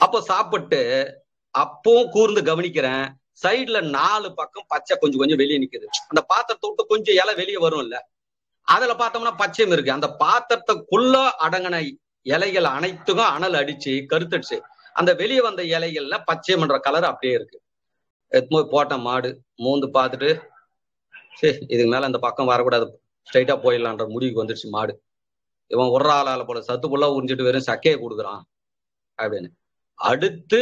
அப்போ சாப்பிட்டு அப்பவும் கூர்ந்து கவனிக்கிறேன். சைடுல நாலு பக்கம் பச்சை கொஞ்சம் கொஞ்சம் வெளியே நிக்குது. அந்த பாத்திரத்தை விட்டு கொஞ்சம் இலை வெளியே வரும்ல. அதுல பார்த்தோம்னா பச்சையும் இருக்கு. அந்த பாத்திரத்துக்குள்ள அடங்கின இலைகள் அனைத்துக்கும் அனல் அடிச்சு கருத்தடிச்சு. அந்த வெளியே வந்த இலைகள்ல பச்சையம்ன்ற கலர் அப்படியே இருக்கு. எடுத்து போட்ட மாடு மூந்து பார்த்துட்டு சரி இதுக்கு மேல இந்த பக்கம் வரக்கூடாது. ஸ்ட்ரைட்டா போயிடலான்ற முடிவுக்கு வந்துருச்சு மாடு. இவன் ஒரு ஆளால போல சத்து புல்லா உறிஞ்சிட்டு வெறும் சக்கையை கொடுக்குறான் அப்படின்னு. அடுத்து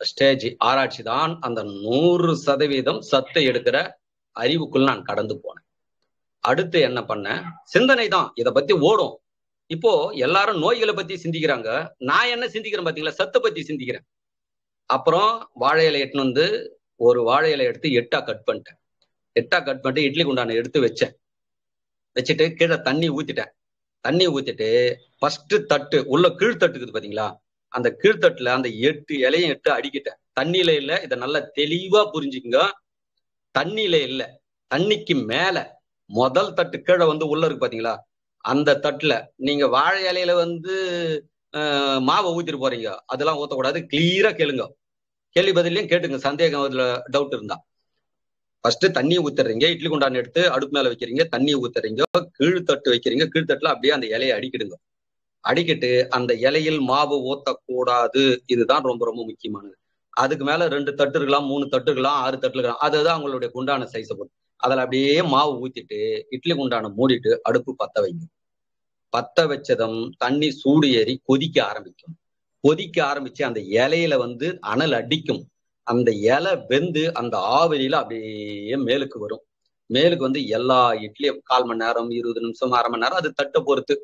ஸ்டேஜ் ஆராய்ச்சி தான் அந்த நூறு சதவீதம் சத்தை எடுக்கிற அறிவுக்குள் நான் கடந்து போனேன். அடுத்து என்ன பண்ணேன் சிந்தனை தான். இதை பத்தி ஓடும். இப்போ எல்லாரும் நோய்களை பத்தி சிந்திக்கிறாங்க. நான் என்ன சிந்திக்கிறேன் பாத்தீங்களா? சத்தை பத்தி சிந்திக்கிறேன். அப்புறம் வாழை இலை எட்டுன்னு வந்து ஒரு வாழை இலை எடுத்து எட்டா கட் பண்ணிட்டேன். எட்டா கட் பண்ணிட்டு இட்லி குண்டான எடுத்து வச்சேன். வச்சுட்டு கீழே தண்ணி ஊத்திட்டேன். தண்ணி ஊத்திட்டு ஃபர்ஸ்ட் தட்டு உள்ள கீழ்த்தட்டுக்குது பாத்தீங்களா? அந்த கீழ்த்தட்டுல அந்த எட்டு இலையும் எட்டு அடிக்கிட்டேன். தண்ணியில இல்ல இதை நல்லா தெளிவா புரிஞ்சுக்குங்க. தண்ணியில இல்ல தண்ணிக்கு மேல முதல் தட்டு கீழே வந்து உள்ள இருக்கு பாத்தீங்களா? அந்த தட்டுல நீங்க வாழை இலையில வந்து மாவை ஊத்திட்டு போறீங்க. அதெல்லாம் ஊத்தக்கூடாது. கிளியரா கேளுங்க. கேள்வி பதிலையும் கேட்டுங்க சந்தேகம் அதுல டவுட் இருந்தா. ஃபர்ஸ்ட் தண்ணி ஊத்துறீங்க இட்லி குண்டான் எடுத்து அடுப்பு மேல வைக்கிறீங்க தண்ணி ஊத்துறீங்க கீழ்த்தட்டு வைக்கிறீங்க கீழ்த்தட்டுல அப்படியே அந்த இலையை அடிக்கிடுங்க. அடிக்கிட்டு அந்த இலையில் மாவு ஊத்தக்கூடாது. இதுதான் ரொம்ப ரொம்ப முக்கியமானது. அதுக்கு மேல ரெண்டு தட்டு இருக்கலாம் மூணு தட்டு இருக்கலாம் ஆறு தட்டு இருக்கலாம் அதுதான் அவங்களுடைய குண்டான சைஸை பொறுத்து. அதில் அப்படியே மாவு ஊத்திட்டு இட்லி குண்டான மூடிட்டு அடுப்பு பத்த வைங்க. பத்த வச்சதும் தண்ணி சூடு ஏறி கொதிக்க ஆரம்பிக்கும். கொதிக்க ஆரம்பிச்சு அந்த இலையில வந்து அனல் அடிக்கும். அந்த இலை வெந்து அந்த ஆவிரியில அப்படியே மேலுக்கு வரும். மேலுக்கு வந்து எல்லா இட்லியும் கால் மணி நேரம் இருபது நிமிஷம் அரை மணி நேரம் அது தட்டை பொறுத்து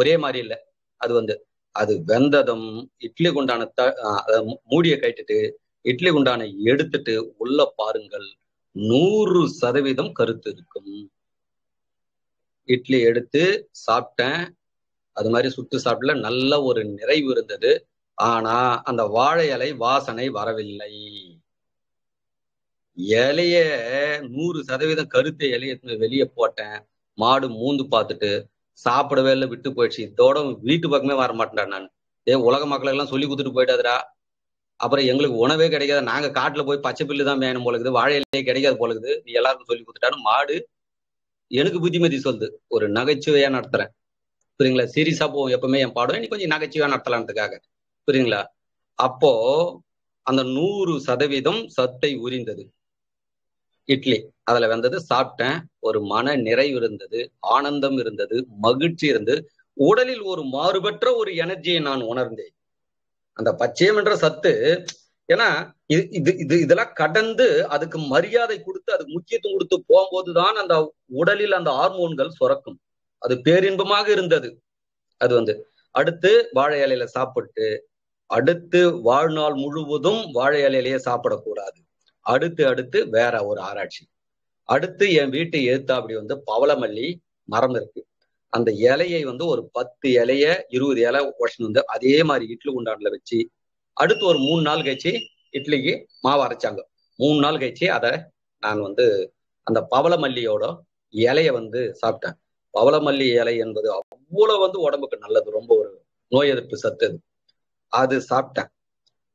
ஒரே மாதிரி இல்லை. அது வந்து அது வெந்ததும் இட்லி குண்டான த மூடியை கட்டிட்டு இட்லி குண்டானை எடுத்துட்டு உள்ள பாருங்கள். நூறு சதவீதம் கருத்து இருக்கும். இட்லி எடுத்து சாப்பிட்டேன். அது மாதிரி சுட்டு சாப்பிடல. நல்ல ஒரு நிறைவு இருந்தது. ஆனா அந்த வாழை இலை வாசனை வரவில்லை. இலைய நூறு சதவீதம் கருத்தை இலைய வெளியே போட்டேன். மாடு மூந்து பார்த்துட்டு சாப்பிடவே இல்லை விட்டு போயிடுச்சு. இதோட வீட்டு பக்கமே வர மாட்டேன்டா நான். ஏ உலக மக்களுக்கு எல்லாம் சொல்லி கொடுத்துட்டு போயிட்டாதுடா. அப்புறம் எங்களுக்கு உணவே கிடைக்காது. நாங்க காட்டுல போய் பச்சை பில்லு தான் வேணும் போலக்குது வாழை இலையே கிடைக்காது போலக்குது நீ எல்லாருக்கும் சொல்லி கொடுத்துட்டான்னு மாடு எனக்கு புத்திமதி சொல்லுது. ஒரு நகைச்சுவையா நடத்துறேன். புரியுங்களா சீரியஸா போவோம் எப்பவுமே என் பாடம் நீ கொஞ்சம் நகைச்சுவையா நடத்தலான்றதுக்காக. புரியுங்களா? அப்போ அந்த நூறு சதவீதம் சத்தை உரிந்தது. இட்லி. அதுல வந்தது சாப்பிட்டேன். ஒரு மன நிறைவு இருந்தது ஆனந்தம் இருந்தது மகிழ்ச்சி இருந்தது. உடலில் ஒரு மாறுபற்ற ஒரு எனர்ஜியை நான் உணர்ந்தேன். அந்த பச்சையம் என்ற சத்து ஏன்னா இது இது இது இதெல்லாம் கடந்து அதுக்கு மரியாதை கொடுத்து அதுக்கு முக்கியத்துவம் கொடுத்து போகும்போதுதான் அந்த உடலில் அந்த ஹார்மோன்கள் சுரக்கும். அது பேரின்பமாக இருந்தது. அது வந்து அடுத்து வாழை இலையில சாப்பிட்டு அடுத்து வாழ்நாள் முழுவதும் வாழை இலையிலேயே சாப்பிடக்கூடாது. அடுத்து அடுத்து வேற ஒரு ஆராய்ச்சி. அடுத்து என் வீட்டு எழுத்தா அப்படி வந்து பவளமல்லி மரம் இருக்கு. அந்த இலையை வந்து ஒரு பத்து இலைய இருபது இலை உடச்சுன்னு வந்து அதே மாதிரி இட்லி குண்டான்ல வச்சு அடுத்து ஒரு மூணு நாள் கழிச்சு இட்லிக்கு மாவு அரைச்சாங்க. மூணு நாள் கழிச்சு அதை நான் வந்து அந்த பவளமல்லியோட இலைய வந்து சாப்பிட்டேன். பவளமல்லி இலை என்பது அவ்வளவு வந்து உடம்புக்கு நல்லது. ரொம்ப ஒரு நோய் எதிர்ப்பு சத்து அது சாப்பிட்டேன்.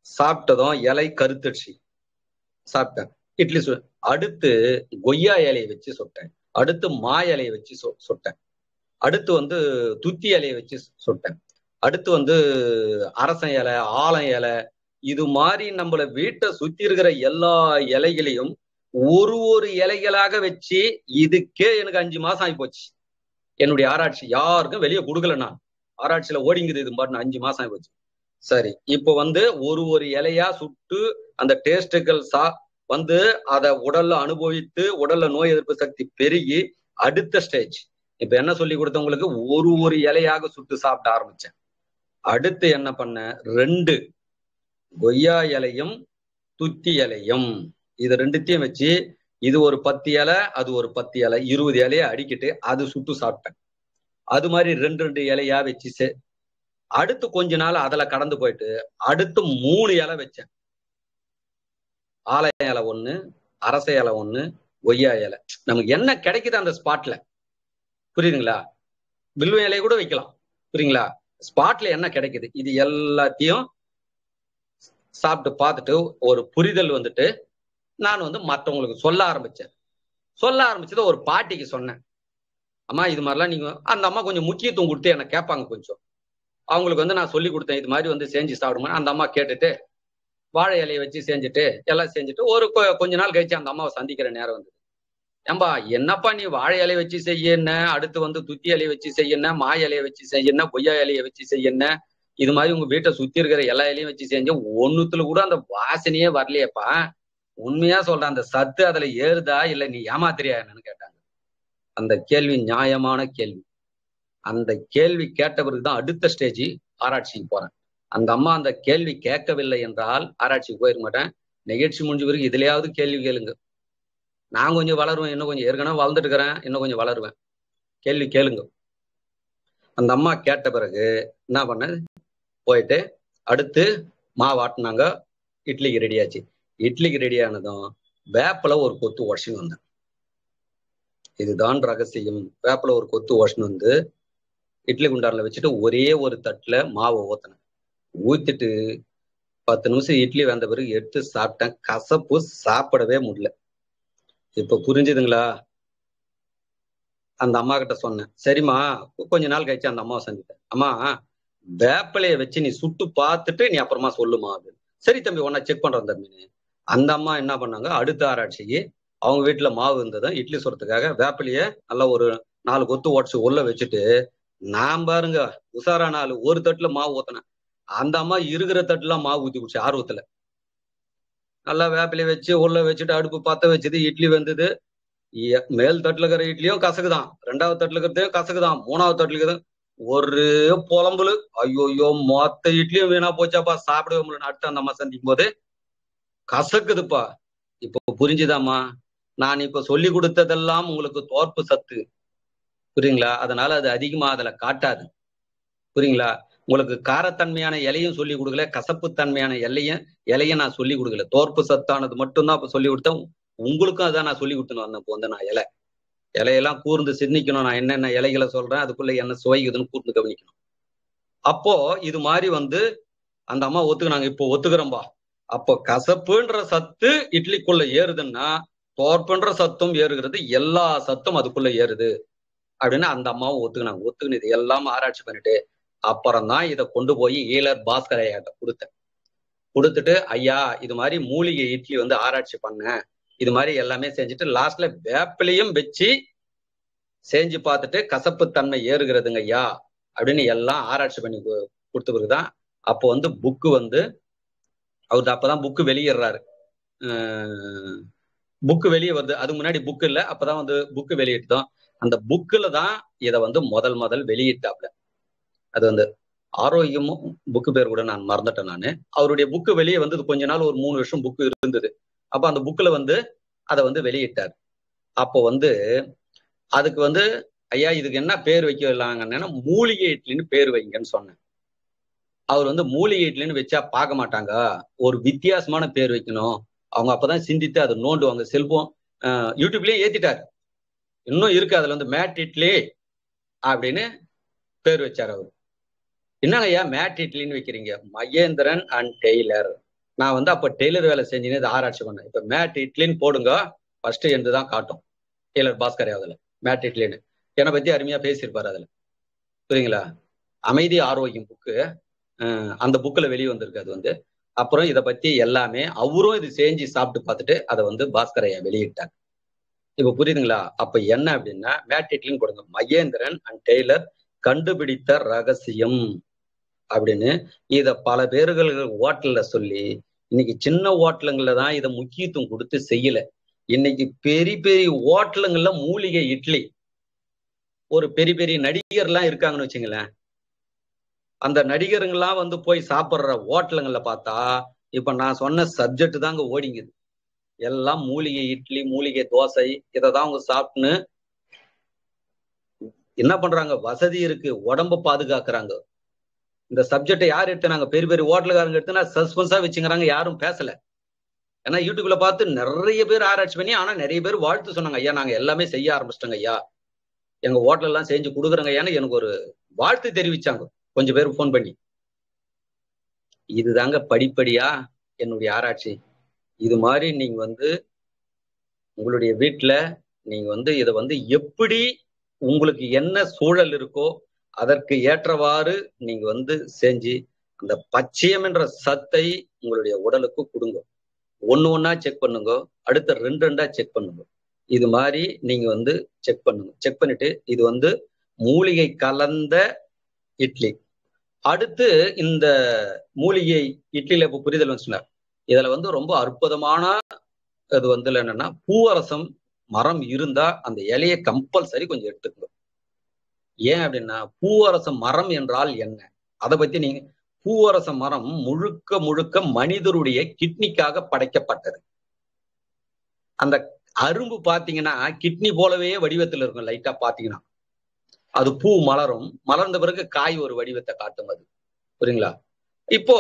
சாப்பிட்டதும் இலை கருத்துடுச்சு. சாப்பிட்டேன். இட்லி சு அடுத்து கொய்யா இலையை வச்சு சுட்டேன். அடுத்து மா இலையை வச்சு சொ சுட்டேன். அடுத்து வந்து துத்தி இலையை வச்சு சுட்டேன். அடுத்து வந்து அரசன் இலை ஆலம் இலை இது மாதிரி நம்மள வீட்டை சுத்தி இருக்கிற எல்லா இலைகளையும் ஒரு ஒரு இலைகளாக வச்சு இதுக்கே எனக்கு அஞ்சு மாசம் ஆகி போச்சு என்னுடைய ஆராய்ச்சி யாருக்கும் வெளியே கொடுக்கல நான். ஆராய்ச்சியில ஓடிங்குது இது மாதிரி அஞ்சு மாசம் ஆகி போச்சு சரி. இப்போ வந்து ஒரு ஒரு இலையா சுட்டு அந்த டேஸ்டுகள் சா வந்து அதை உடல்ல அனுபவித்து உடல்ல நோய் எதிர்ப்பு சக்தி பெருகி அடுத்த ஸ்டேஜ் இப்ப என்ன சொல்லி கொடுத்தவங்களுக்கு ஒரு ஒரு இலையாக சுட்டு சாப்பிட ஆரம்பிச்சேன். அடுத்து என்ன பண்ண? ரெண்டு கொய்யா இலையும் துத்தி இலையும். இது ரெண்டுத்தையும் வச்சு இது ஒரு பத்து இலை அது ஒரு பத்து இலை இருபது இலையை அடிக்கிட்டு அது சுட்டு சாப்பிட்டேன். அது மாதிரி ரெண்டு ரெண்டு இலையா வச்சு அடுத்து கொஞ்ச நாள் அதுல கடந்து போயிட்டு அடுத்து மூணு இலை வச்சேன். ஆலய இலை ஒண்ணு அரச இலை ஒண்ணு ஒய்யா இலை. நமக்கு என்ன கிடைக்குது அந்த ஸ்பாட்ல புரியுதுங்களா? வில்வ இலையை கூட வைக்கலாம். புரியுங்களா ஸ்பாட்ல என்ன கிடைக்குது? இது எல்லாத்தையும் சாப்பிட்டு பார்த்துட்டு ஒரு புரிதல் வந்துட்டு நான் வந்து மற்றவங்களுக்கு சொல்ல ஆரம்பிச்சேன். சொல்ல ஆரம்பிச்சதை ஒரு பாட்டிக்கு சொன்னேன். அம்மா இது மாதிரிலாம் நீங்க அந்த அம்மா கொஞ்சம் முக்கியத்துவம் கொடுத்து என்ன கேட்பாங்க கொஞ்சம். அவங்களுக்கு வந்து நான் சொல்லி கொடுத்தேன் இது மாதிரி வந்து செஞ்சு சாப்பிடுமா அந்த அம்மா கேட்டுட்டு வாழை இலையை வச்சு செஞ்சுட்டு எல்லாம் செஞ்சுட்டு ஒரு கொஞ்ச நாள் கழிச்சு அந்த அம்மாவை சந்திக்கிற நேரம் வந்து ஏம்பா என்னப்பா நீ வாழை இலையை வச்சு செய்யணும் அடுத்து வந்து துத்தி இலையை வச்சு செய்ய மா இலையை வச்சு செய்ய கொய்யா இலையை வச்சு செய்யணும் இது மாதிரி உங்க வீட்டை சுத்தி இருக்கிற எல்லா இலையும் வச்சு செஞ்ச ஒண்ணுத்துல கூட அந்த வாசனையே வரலையேப்பா. உண்மையா சொல்றேன் அந்த சத்து அதுல ஏறுதா இல்ல நீ ஏமாத்திரியா என்னன்னு கேட்டாங்க. அந்த கேள்வி நியாயமான கேள்வி. அந்த கேள்வி கேட்டவருக்கு தான் அடுத்த ஸ்டேஜ் ஆராய்ச்சிக்கு போறேன். அந்த அம்மா அந்த கேள்வி கேட்கவில்லை என்றால் ஆராய்ச்சிக்கு போயிருக்க மாட்டேன். நிகழ்ச்சி முடிஞ்ச பிறகு இதுலயாவது கேள்வி கேளுங்க. நான் கொஞ்சம் வளருவேன் இன்னும் கொஞ்சம் ஏற்கனவே வளர்ந்துட்டு இருக்கிறேன் இன்னும் கொஞ்சம் வளருவேன். கேள்வி கேளுங்க. அந்த அம்மா கேட்ட பிறகு என்ன பண்ண போயிட்டு அடுத்து மாவு ஆட்டினாங்க. இட்லிக்கு ரெடி ஆச்சு. இட்லிக்கு ரெடி ஆனதும் வேப்பில ஒரு கொத்து உடச்சின்னு வந்தேன். இதுதான் ரகசியம். வேப்பில ஒரு கொத்து உடச்சின்னு வந்து இட்லி குண்டாரில் வச்சுட்டு ஒரே ஒரு தட்டுல மாவை ஊற்றினேன் ஊத்திட்டு பத்து நிமிஷம் இட்லி வந்த பிறகு எடுத்து சாப்பிட்டேன். கசப்பு சாப்பிடவே முடியல. இப்போ புரிஞ்சுதுங்களா? அந்த அம்மா கிட்ட சொன்னேன். சரிம்மா கொஞ்ச நாள் கழிச்சு அந்த அம்மாவை சந்தித்தேன். அம்மா வேப்பிலைய வச்சு நீ சுட்டு பார்த்துட்டு நீ அப்புறமா சொல்லுமா அப்படின்னு. சரி தம்பி உன்னை செக் பண்றேன் தம்பின்னு அந்த அம்மா என்ன பண்ணாங்க? அடுத்த ஆராய்ச்சிக்கு அவங்க வீட்டுல மாவு இருந்ததும் இட்லி சுடுறதுக்காக வேப்பிலைய நல்லா ஒரு நாலு கொத்து உடச்சு உள்ள வச்சுட்டு நான் பாருங்க உசாரா நாள் ஒரு தட்டுல மாவு ஊத்தினேன். அந்த அம்மா இருக்கிற தட்டுல மாவு ஊத்தி குடிச்சு ஆர்வத்துல. நல்லா வேப்பிலைய வச்சு உள்ள வச்சுட்டு அடுப்பு பத்த வச்சது இட்லி வந்தது. மேல் தட்டுல இருக்கிற இட்லியும் கசக்குதான். ரெண்டாவது தட்டுல இருக்கிறதையும் கசக்குதான். மூணாவது தட்டுல இருக்கிறது ஒரு புலம்புல. ஐயோயோ மொத்த இட்லியும் வீணா போச்சாப்பா சாப்பிடவே முடியல அடுத்து அந்த அம்மா சந்திக்கும் போது கசக்குதுப்பா. இப்போ புரிஞ்சுதாம்மா. நான் இப்ப சொல்லி கொடுத்ததெல்லாம் உங்களுக்கு தோற்பு சத்து. புரியுங்களா? அதனால அது அதிகமா அதுல காட்டாது. புரியுங்களா? உங்களுக்கு காரத்தன்மையான இலையும் சொல்லி கொடுக்கல கசப்பு தன்மையான இலையும் இலையும் நான் சொல்லி கொடுக்கல. தோற்பு சத்தானது மட்டும்தான் இப்ப சொல்லி கொடுத்தேன். உங்களுக்கும் அதான் நான் சொல்லி கொடுத்துன்னு வந்தேன் இப்போ வந்து நான் இலை. இலையெல்லாம் கூர்ந்து சிந்திக்கணும். நான் என்னென்ன இலைகளை சொல்றேன் அதுக்குள்ள என்ன சுவைக்குதுன்னு கூர்ந்து கவனிக்கணும். அப்போ இது மாதிரி வந்து அந்த அம்மா ஒத்துக்குனாங்க. இப்போ ஒத்துக்கிறோம்பா. அப்போ கசப்புன்ற சத்து இட்லிக்குள்ள ஏறுதுன்னா தோற்புன்ற சத்தும் ஏறுகிறது எல்லா சத்தும் அதுக்குள்ள ஏறுது. அப்படின்னு அந்த அம்மாவும் ஒத்துக்கினாங்க. ஒத்துக்கினது இது எல்லாம் ஆராய்ச்சி பண்ணிட்டு அப்புறம் தான் இதை கொண்டு போய் ஈழர் பாஸ்கர் ஐயாட்ட கொடுத்தேன். கொடுத்துட்டு ஐயா இது மாதிரி மூலிகை இட்லி வந்து ஆராய்ச்சி பண்ணேன் இது மாதிரி எல்லாமே செஞ்சுட்டு லாஸ்ட்ல வேப்பிலையும் வச்சு செஞ்சு பார்த்துட்டு கசப்பு தன்மை ஏறுகிறதுங்க ஐயா அப்படின்னு எல்லாம் ஆராய்ச்சி பண்ணி கு- கொடுத்த பிறகுதான் அப்போ வந்து புக்கு வந்து அவர் அப்பதான் புக்கு வெளியிடுறாரு. புக்கு வெளியே வருது. அதுக்கு முன்னாடி புக்கு இல்லை. அப்பதான் வந்து புக்கு வெளியிட்டோம். அந்த புக்கில் தான் இதை வந்து முதல் முதல் வெளியிட்டாப்ல. அது வந்து ஆரோக்கியமும் புக்கு பேர் கூட நான் மறந்துட்டேன் நான். அவருடைய புக்கு வெளியே வந்தது கொஞ்ச நாள் ஒரு மூணு வருஷம் புக்கு இருந்தது. அப்போ அந்த புக்கில் வந்து அதை வந்து வெளியிட்டார். அப்போ வந்து அதுக்கு வந்து ஐயா இதுக்கு என்ன பேர் வைக்கலாங்கன்னா மூலிகை இட்லின்னு பேர் வைங்கன்னு சொன்னேன். அவர் வந்து மூலிகை இட்லின்னு வச்சா பார்க்க மாட்டாங்க. ஒரு வித்தியாசமான பேர் வைக்கணும். அவங்க அப்பதான் சிந்தித்து அதை நோண்டுவாங்க. செல்போன் யூடியூப்லயே ஏத்திட்டாரு. இன்னும் இருக்கு அதுல வந்து மேட் இட்லி அப்படின்னு பேர் வச்சார் அவர். என்னங்க ஐயா மேட் இட்லின்னு வைக்கிறீங்க? மகேந்திரன் அண்ட் டெய்லர் நான் வந்து அப்ப டெய்லர் வேலை செஞ்சுன்னு இதை ஆராய்ச்சி பண்ணேன். இப்ப மேட் இட்லின்னு போடுங்க ஃபர்ஸ்ட் என்று தான் காட்டும். டெய்லர் பாஸ்கர் அதுல மேட் இட்லின்னு என்னை பத்தி அருமையா பேசியிருப்பார் அதுல. புரியுங்களா அமைதி ஆரோக்கியம் புக்கு அந்த புக்கில் வெளியே வந்திருக்கு அது வந்து. அப்புறம் இதை பத்தி எல்லாமே அவரும் இது செஞ்சு சாப்பிட்டு பார்த்துட்டு அதை வந்து பாஸ்கரையா வெளியிட்டாங்க. இப்ப புரியுதுங்களா? அப்ப என்ன அப்படின்னா மேட் கொடுங்க. மகேந்திரன் அண்ட் டெய்லர் கண்டுபிடித்த ரகசியம் அப்படின்னு இத பல பேர்கள் ஹோட்டல்ல சொல்லி இன்னைக்கு சின்ன ஹோட்டலுங்கள தான் இதை முக்கியத்துவம் கொடுத்து செய்யல. இன்னைக்கு பெரிய பெரிய ஹோட்டலுங்கள்ல மூலிகை இட்லி. ஒரு பெரிய பெரிய நடிகர்லாம் இருக்காங்கன்னு வச்சுங்களேன். அந்த நடிகருங்கெல்லாம் வந்து போய் சாப்பிட்ற ஹோட்டலுங்களை பார்த்தா இப்ப நான் சொன்ன சப்ஜெக்ட் தாங்க ஓடிங்குது. எல்லாம் மூலிகை இட்லி மூலிகை தோசை இதை தான் அவங்க சாப்பிட்டுன்னு என்ன பண்றாங்க? வசதி இருக்கு. உடம்ப பாதுகாக்கிறாங்க. இந்த சப்ஜெக்டை யார் எடுத்தாங்க பெரிய பெரிய ஹோட்டலுக்காரங்க எடுத்துனா சஸ்பென்ஸா வச்சுக்கிறாங்க யாரும் பேசல. ஏன்னா யூடியூப்ல பார்த்து நிறைய பேர் ஆராய்ச்சி பண்ணி ஆனா நிறைய பேர் வாழ்த்து சொன்னாங்க. ஐயா நாங்க எல்லாமே செய்ய ஆரம்பிச்சிட்டோங்க ஐயா. எங்க ஹோட்டல் எல்லாம் செஞ்சு கொடுக்குறோங்க ஐயான்னு எனக்கு ஒரு வாழ்த்து தெரிவிச்சாங்க. கொஞ்சம் பேர் ஃபோன் பண்ணி. இதுதாங்க படிப்படியா என்னுடைய ஆராய்ச்சி. இது மாதிரி நீங்க வந்து உங்களுடைய வீட்டில் நீங்க வந்து இதை வந்து எப்படி உங்களுக்கு என்ன சூழல் இருக்கோ அதற்கு ஏற்றவாறு நீங்க வந்து செஞ்சு அந்த பச்சையம் என்ற சத்தை உங்களுடைய உடலுக்கு கொடுங்க. ஒன்று ஒன்னா செக் பண்ணுங்க. அடுத்த ரெண்டு ரெண்டா செக் பண்ணுங்க. இது மாதிரி நீங்க வந்து செக் பண்ணுங்க. செக் பண்ணிட்டு இது வந்து மூலிகை கலந்த இட்லி. அடுத்து இந்த மூலிகை இட்லியில இப்போ புரிதல் வந்து சொன்னார் இதுல வந்து ரொம்ப அற்புதமான இது வந்து என்னன்னா பூவரசம் மரம் இருந்தா அந்த இலையை கம்பல்சரி கொஞ்சம் எடுத்துக்கணும். ஏன் அப்படின்னா பூவரச மரம் என்றால் என்ன? அதை பத்தி நீங்க பூவரச மரம் முழுக்க முழுக்க மனிதருடைய கிட்னிக்காக படைக்கப்பட்டது. அந்த அரும்பு பாத்தீங்கன்னா கிட்னி போலவே வடிவத்தில் இருக்கும் லைட்டா பாத்தீங்கன்னா அது பூ மலரும். மலர்ந்த பிறகு காய் ஒரு வடிவத்தை காட்டும் அது. புரியுங்களா? இப்போ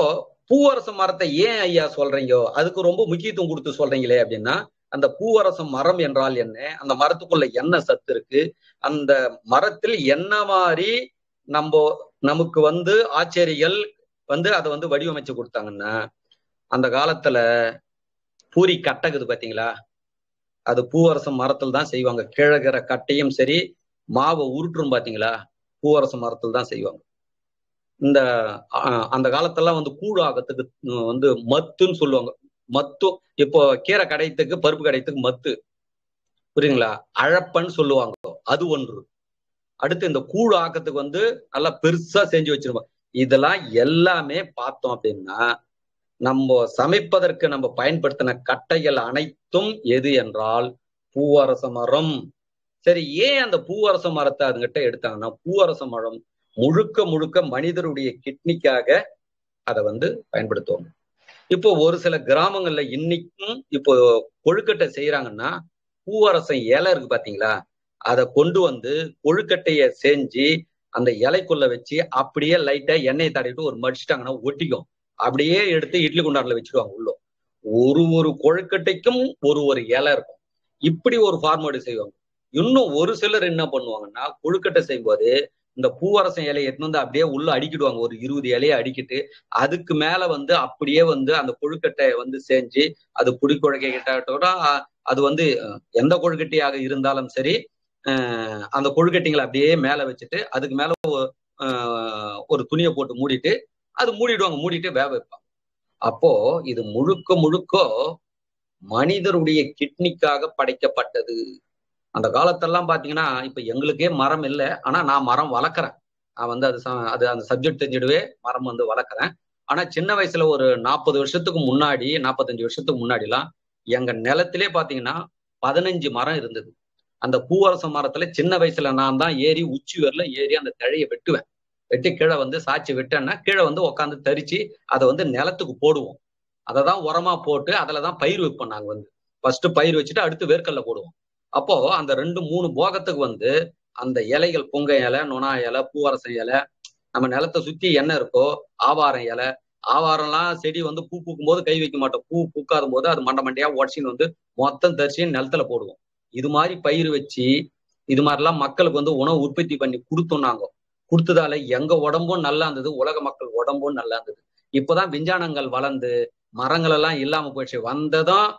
பூவரச மரத்தை ஏன் ஐயா சொல்றீங்க? அதுக்கு ரொம்ப முக்கியத்துவம் கொடுத்து சொல்றீங்களே அப்படின்னா அந்த பூவரசம் மரம் என்றால் என்ன? அந்த மரத்துக்குள்ள என்ன சத்து இருக்கு? அந்த மரத்தில் என்ன மாதிரி நம்ம நமக்கு வந்து ஆச்சரியர்கள் வந்து அதை வந்து வடிவமைச்சு கொடுத்தாங்கன்னா அந்த காலத்துல பூரி கட்டகுது பாத்தீங்களா? அது பூவரசம் மரத்தில் தான் செய்வாங்க. கிழகிற கட்டையும் சரி மாவை உருட்டுரும் பாத்தீங்களா? பூவரசம் மரத்தில் தான் செய்வாங்க. இந்த அந்த காலத்தெல்லாம் வந்து கூழ் ஆகத்துக்கு வந்து மத்துன்னு சொல்லுவாங்க. மத்து இப்போ கீரை கடையத்துக்கு பருப்பு கடையத்துக்கு மத்து. புரியுங்களா அழப்பன்னு சொல்லுவாங்க. அது ஒன்று. அடுத்து இந்த கூழ் ஆக்கத்துக்கு வந்து நல்லா பெருசா செஞ்சு வச்சிருப்போம். இதெல்லாம் எல்லாமே பார்த்தோம் அப்படின்னா நம்ம சமைப்பதற்கு நம்ம பயன்படுத்தின கட்டைகள் அனைத்தும் எது என்றால் பூவரச மரம். சரி ஏன் அந்த பூவரச மரத்தை அதுங்கிட்ட எடுத்தாங்கன்னா பூவரச மரம் முழுக்க முழுக்க மனிதருடைய கிட்னிக்காக அதை வந்து பயன்படுத்துவாங்க இப்போ ஒரு சில கிராமங்கள்ல இன்னைக்கும் இப்போ கொழுக்கட்டை செய்யறாங்கன்னா பூவரசம் இலை இருக்கு பாத்தீங்களா? அதை கொண்டு வந்து கொழுக்கட்டைய செஞ்சு அந்த இலைக்குள்ள வச்சு அப்படியே லைட்டா எண்ணெயை தடவிட்டு ஒரு மடிச்சிட்டாங்கன்னா ஒட்டிக்கும். அப்படியே எடுத்து இட்லி குண்டாரில் வச்சுக்குவாங்க உள்ள ஒரு ஒரு கொழுக்கட்டைக்கும் ஒரு ஒரு இலை இருக்கும். இப்படி ஒரு ஃபார்மேட் செய்வாங்க. இன்னும் ஒரு சிலர் என்ன பண்ணுவாங்கன்னா கொழுக்கட்டை செய்யும்போது இந்த பூவரசம் இலையை எடுத்து வந்து அப்படியே உள்ள அடிக்கிடுவாங்க. ஒரு இருபது இலையை அடிக்கிட்டு அதுக்கு மேல வந்து அப்படியே வந்து அந்த கொழுக்கட்டை வந்து செஞ்சு அது புடி கொழுக்கை கிட்ட அது வந்து எந்த கொழுக்கட்டையாக இருந்தாலும் சரி அந்த கொழுக்கட்டைங்களை அப்படியே மேல வச்சுட்டு அதுக்கு மேல ஒரு துணியை போட்டு மூடிட்டு அது மூடிடுவாங்க. மூடிட்டு வேக வைப்பாங்க. அப்போ இது முழுக்க முழுக்க மனிதருடைய கிட்னிக்காக படைக்கப்பட்டது. அந்த காலத்தெல்லாம் பாத்தீங்கன்னா இப்ப எங்களுக்கே மரம் இல்லை. ஆனா நான் மரம் வளர்க்குறேன். நான் வந்து அது அது அந்த சப்ஜெக்ட் தெரிஞ்சிடுவே மரம் வந்து வளர்க்குறேன். ஆனா சின்ன வயசுல ஒரு நாற்பது வருஷத்துக்கு முன்னாடி நாற்பத்தஞ்சு வருஷத்துக்கு முன்னாடிலாம் எங்க நிலத்திலே பாத்தீங்கன்னா பதினஞ்சு மரம் இருந்தது. அந்த பூவரச மரத்துல சின்ன வயசுல நான் தான் ஏறி உச்சி வரல ஏறி அந்த தழையை வெட்டுவேன். வெட்டி கீழே வந்து சாச்சி வெட்டேன்னா கீழே வந்து உட்காந்து தரிச்சு அதை வந்து நிலத்துக்கு போடுவோம். அதை தான் உரமா போட்டு அதில் தான் பயிர் வைப்போம் நாங்கள் வந்து. ஃபர்ஸ்ட் பயிர் வச்சுட்டு அடுத்து வேர்க்கல்ல போடுவோம். அப்போ அந்த ரெண்டு மூணு போகத்துக்கு வந்து அந்த இலைகள் பொங்க இலை நுணா இலை பூவரசம் இலை நம்ம நிலத்தை சுத்தி என்ன இருக்கோ ஆவாரம் இலை ஆவாரம்லாம் செடி வந்து பூ பூக்கும் போது கை வைக்க மாட்டோம். பூ பூக்காத போது அது மண்ட மண்டையா உடச்சின்னு வந்து மொத்தம் தரிசி நிலத்துல போடுவோம். இது மாதிரி பயிர் வச்சு இது மாதிரிலாம் மக்களுக்கு வந்து உணவு உற்பத்தி பண்ணி கொடுத்தோம்னாங்க கொடுத்ததால எங்க உடம்பும் நல்லா இருந்தது உலக மக்கள் உடம்பும் நல்லா இருந்தது. இப்போதான் விஞ்ஞானங்கள் வளர்ந்து மரங்கள் எல்லாம் இல்லாம போயிடுச்சு. வந்ததும்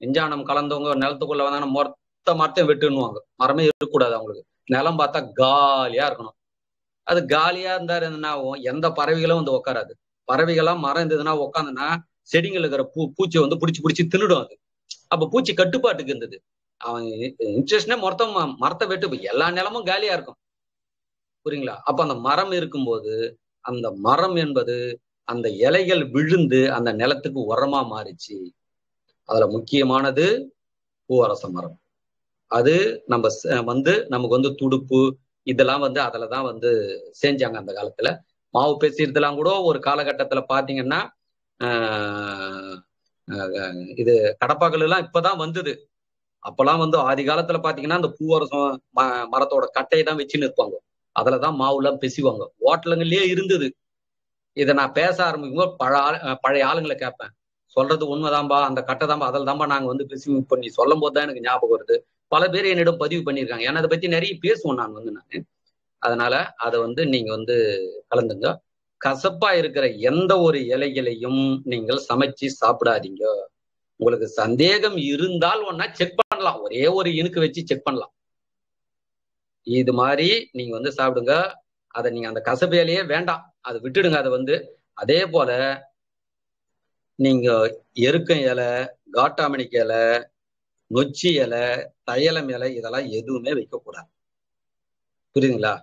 விஞ்ஞானம் கலந்தவங்க நிலத்துக்குள்ள வந்தாங்கன்னா மொத்த மரத்தையும் வெட்டுன்னுவாங்க. மரமே இருக்கக்கூடாது அவங்களுக்கு. நிலம் பார்த்தா காலியா இருக்கணும். அது காலியா இருந்தா என்ன ஆகும்? எந்த பறவைகளும் வந்து உட்காராது பறவைகள்லாம் மரம் இருந்ததுன்னா உட்காந்துன்னா செடிகள் இருக்கிற பூ பூச்சியை வந்து பிடிச்சி பிடிச்சி தின்னுடும் அது. அப்ப பூச்சி கட்டுப்பாட்டுக்கு இருந்தது. அவன் இன்ட்ரெஸ்ட்னே மொத்தம் மரத்தை வெட்டு எல்லா நிலமும் காலியா இருக்கும். புரியுங்களா? அப்ப அந்த மரம் இருக்கும்போது அந்த மரம் என்பது அந்த இலைகள் விழுந்து அந்த நிலத்துக்கு உரமா மாறிச்சு. அதுல முக்கியமானது பூவரச மரம். அது நம்ம வந்து நமக்கு வந்து துடுப்பு இதெல்லாம் வந்து அதில் தான் வந்து செஞ்சாங்க அந்த காலத்தில். மாவு பேசியதெல்லாம் கூட ஒரு காலகட்டத்தில் பார்த்தீங்கன்னா இது கடப்பாக்கல் எல்லாம் இப்பதான் வந்தது. அப்பெல்லாம் வந்து ஆதி காலத்துல பாத்தீங்கன்னா அந்த பூவரசம் ம மரத்தோட கட்டையை தான் வச்சு நிற்பாங்க அதுலதான் மாவுலாம் பெசிவாங்க. ஹோட்டலுங்கள்லயே இருந்தது. இதை நான் பேச ஆரம்பிக்கும்போது பழ ஆளு- பழைய ஆளுங்களை கேட்பேன். சொல்றது உண்மைதான்பா அந்த கட்டை தான்பா அதில் தான்பா நாங்க வந்து பெசிவ் பண்ணி சொல்லும் போது தான் எனக்கு ஞாபகம் வருது. பல பேர் என்னிடம் பதிவு பண்ணியிருக்காங்க. ஏன்னா அதை பத்தி நிறைய பேசுவோம் நான் வந்து நான். அதனால அதை வந்து நீங்க வந்து கலந்துங்க. கசப்பா இருக்கிற எந்த ஒரு இலைகளையும் நீங்கள் சமைச்சு சாப்பிடாதீங்க. உங்களுக்கு சந்தேகம் இருந்தால் ஒன்னா செக் பண்ணலாம். ஒரே ஒரு இனுக்கு வச்சு செக் பண்ணலாம். இது மாதிரி நீங்க வந்து சாப்பிடுங்க. அதை நீங்க அந்த கசப்பு இலையே வேண்டாம். அதை விட்டுடுங்க. அதை வந்து அதே போல நீங்க எருக்கம் இலை காட்டாமணிக்கு இலை நொச்சி இலை தையலம் இலை இதெல்லாம் எதுவுமே வைக்கக்கூடாது புரியுதுங்களா?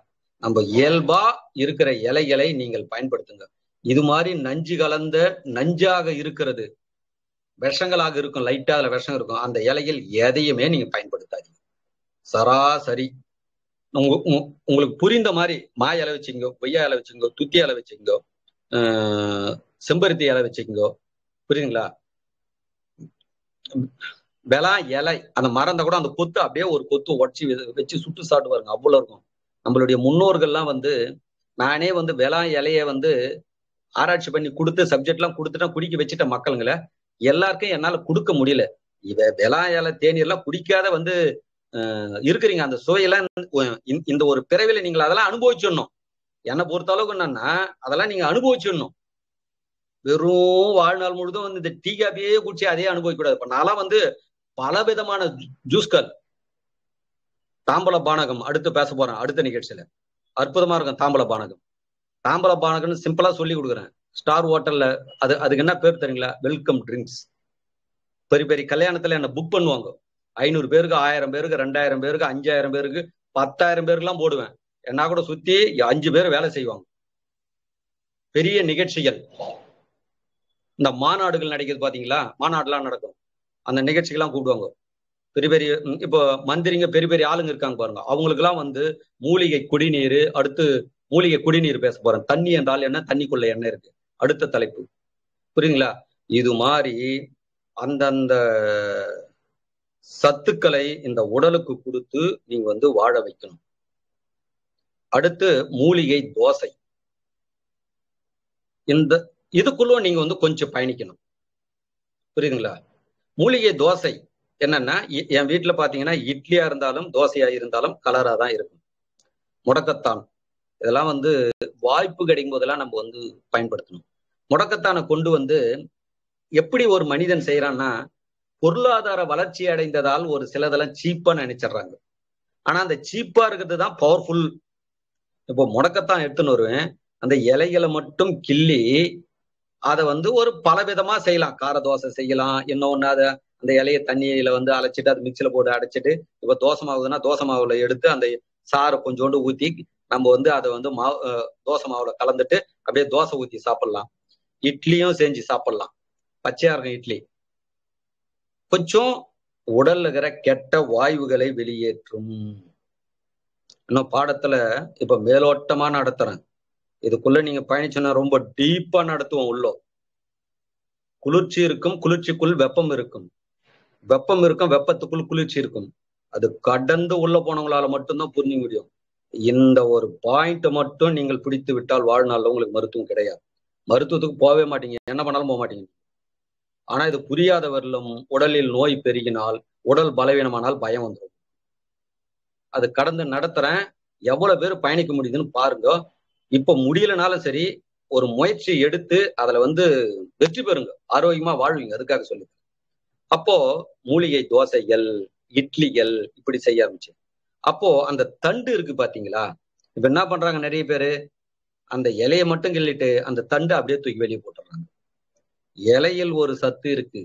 நம்ம இயல்பா இருக்கிற இலைகளை நீங்கள் பயன்படுத்துங்க. இது மாதிரி நஞ்சு கலந்த நஞ்சாக இருக்கிறது. விஷங்களாக இருக்கும் லைட்டா அதுல விஷம் இருக்கும். அந்த இலையில் எதையுமே நீங்க பயன்படுத்தாதீங்க. சராசரி உங்க உங்களுக்கு புரிந்த மாதிரி மா இலை வச்சுக்கோ கொய்யா இலை வச்சுக்கோ துத்தி இலை வச்சுக்கோ ஆஹ் செம்பருத்தி இலை வச்சுக்கோ புரியுதுங்களா? விலா இலை அந்த மறந்த கூட அந்த கொத்து அப்படியே ஒரு கொத்து உடச்சி வச்சு சுட்டு சாப்பிடுவாருங்க அவ்வளோ இருக்கும். நம்மளுடைய முன்னோர்கள்லாம் வந்து நானே வந்து விலா இலைய வந்து ஆராய்ச்சி பண்ணி கொடுத்து சப்ஜெக்ட்லாம் கொடுத்துட்டா குடிக்க வச்சுட்ட மக்களுங்களை எல்லாருக்கும் என்னால் கொடுக்க முடியல. இவ விலா இலை தேநீர்லாம் குடிக்காத வந்து இருக்கிறீங்க. அந்த சுவையெல்லாம் இந்த- இந்த ஒரு பிறவில நீங்கள் அதெல்லாம் அனுபவிச்சிடணும். என்னை பொறுத்த அளவுக்கு என்னன்னா அதெல்லாம் நீங்க அனுபவிச்சிடணும். வெறும் வாழ்நாள் முழுதும் வந்து இந்த டீ காப்பியே குடிச்சு அதே அனுபவிக்க கூடாது இப்ப நான்லாம் வந்து பல விதமான ஜூஸ்கள். தாம்பல பானகம் அடுத்து பேச போறேன் அடுத்த நிகழ்ச்சியில. அற்புதமா இருக்கும் தாம்பல பானகம். தாம்பல பானகம்னு சிம்பிளா சொல்லி கொடுக்குறேன். ஸ்டார் ஹோட்டல்ல அது அதுக்கு என்ன பேர் தெரியுங்களா? வெல்கம் ட்ரிங்க்ஸ் பெரிய பெரிய கல்யாணத்துல என்ன புக் பண்ணுவாங்க. ஐநூறு பேருக்கு ஆயிரம் பேருக்கு ரெண்டாயிரம் பேருக்கு அஞ்சாயிரம் பேருக்கு பத்தாயிரம் பேருக்குலாம் போடுவேன். என்ன கூட சுத்தி அஞ்சு பேர் வேலை செய்வாங்க. பெரிய நிகழ்ச்சிகள். இந்த மாநாடுகள் நடக்குது பாத்தீங்களா? மாநாடுலாம் நடக்கும். அந்த நிகழ்ச்சிக்கெல்லாம் கூப்பிடுவாங்க. பெரிய பெரிய இப்போ மந்திரிங்க பெரிய பெரிய ஆளுங்க இருக்காங்க பாருங்க. அவங்களுக்கெல்லாம் வந்து மூலிகை குடிநீர் அடுத்து மூலிகை குடிநீர் பேச போறேன். தண்ணி என்றால் என்ன? தண்ணிக்குள்ள என்ன இருக்கு. அடுத்த தலைப்பு. புரியுங்களா இது மாதிரி அந்தந்த சத்துக்களை இந்த உடலுக்கு கொடுத்து நீங்க வந்து வாழ வைக்கணும். அடுத்து மூலிகை தோசை. இந்த இதுக்குள்ள நீங்க வந்து கொஞ்சம் பயணிக்கணும். புரியுதுங்களா? மூலிகை தோசை என்னன்னா என் வீட்டுல பாத்தீங்கன்னா இட்லியா இருந்தாலும் தோசையா இருந்தாலும் கலரா தான் இருக்கும். முடக்கத்தான். இதெல்லாம் வந்து வாய்ப்பு கிடைக்கும் போதெல்லாம் நம்ம வந்து பயன்படுத்தணும். முடக்கத்தானை கொண்டு வந்து எப்படி ஒரு மனிதன் செய்யறான்னா பொருளாதார வளர்ச்சி அடைந்ததால் ஒரு சிலதெல்லாம் சீப்பா நினைச்சிடுறாங்க. ஆனா அந்த சீப்பா இருக்கிறது தான் பவர்ஃபுல் இப்போ முடக்கத்தான் எடுத்துன்னு வருவேன். அந்த இலைகளை மட்டும் கிள்ளி அதை வந்து ஒரு பல விதமா செய்யலாம். கார தோசை செய்யலாம். இன்னொன்னு அதை அந்த இலைய தண்ணியில வந்து அழைச்சிட்டு அது மிக்சியில போட்டு அடைச்சிட்டு இப்ப தோசை மாவுதுன்னா தோசை மாவுல எடுத்து அந்த சாறை கொஞ்சோண்டு ஊத்தி நம்ம வந்து அதை வந்து மாவு தோசை மாவுல கலந்துட்டு அப்படியே தோசை ஊத்தி சாப்பிடலாம். இட்லியும் செஞ்சு சாப்பிடலாம். பச்சையா இருக்கும் இட்லி. கொஞ்சம் உடல்ல இருக்கிற கெட்ட வாயுகளை வெளியேற்றும். இன்னும் பாடத்துல இப்ப மேலோட்டமா நடத்துறேன். இதுக்குள்ள நீங்க பயணிச்சோன்னா ரொம்ப டீப்பா நடத்துவோம் உள்ளோ. குளிர்ச்சி இருக்கும் குளிர்ச்சிக்குள் வெப்பம் இருக்கும். வெப்பம் இருக்கும் வெப்பத்துக்குள் குளிர்ச்சி இருக்கும். அது கடந்து உள்ள போனவங்களால மட்டும்தான் புரிஞ்சுக்க முடியும். இந்த ஒரு பாயிண்ட் மட்டும் நீங்கள் பிடித்து விட்டால் வாழ்நாள்ல உங்களுக்கு மருத்துவம் கிடையாது. மருத்துவத்துக்கு போகவே மாட்டீங்க. என்ன பண்ணாலும் போக மாட்டீங்க. ஆனா இது புரியாதவர்களும் உடலில் நோய் பெருகினால் உடல் பலவீனமானால் பயம் வந்துடும் அது கடந்து நடத்துறேன். எவ்வளவு பேர் பயணிக்க முடியுதுன்னு பாருங்க. இப்ப முடியலனாலும் சரி ஒரு முயற்சி எடுத்து அதுல வந்து வெற்றி பெறுங்க. ஆரோக்கியமா வாழ்வீங்க. அதுக்காக சொல்லி அப்போ மூலிகை தோசைகள் இட்லிகள் இப்படி செய்ய ஆரம்பிச்சு. அப்போ அந்த தண்டு இருக்கு பாத்தீங்களா? இப்ப என்ன பண்றாங்க நிறைய பேரு? அந்த இலையை மட்டும் கிள்ளிட்டு அந்த தண்டு அப்படியே தூக்கி வெளியே போட்டுறாங்க இலையில் ஒரு சத்து இருக்கு.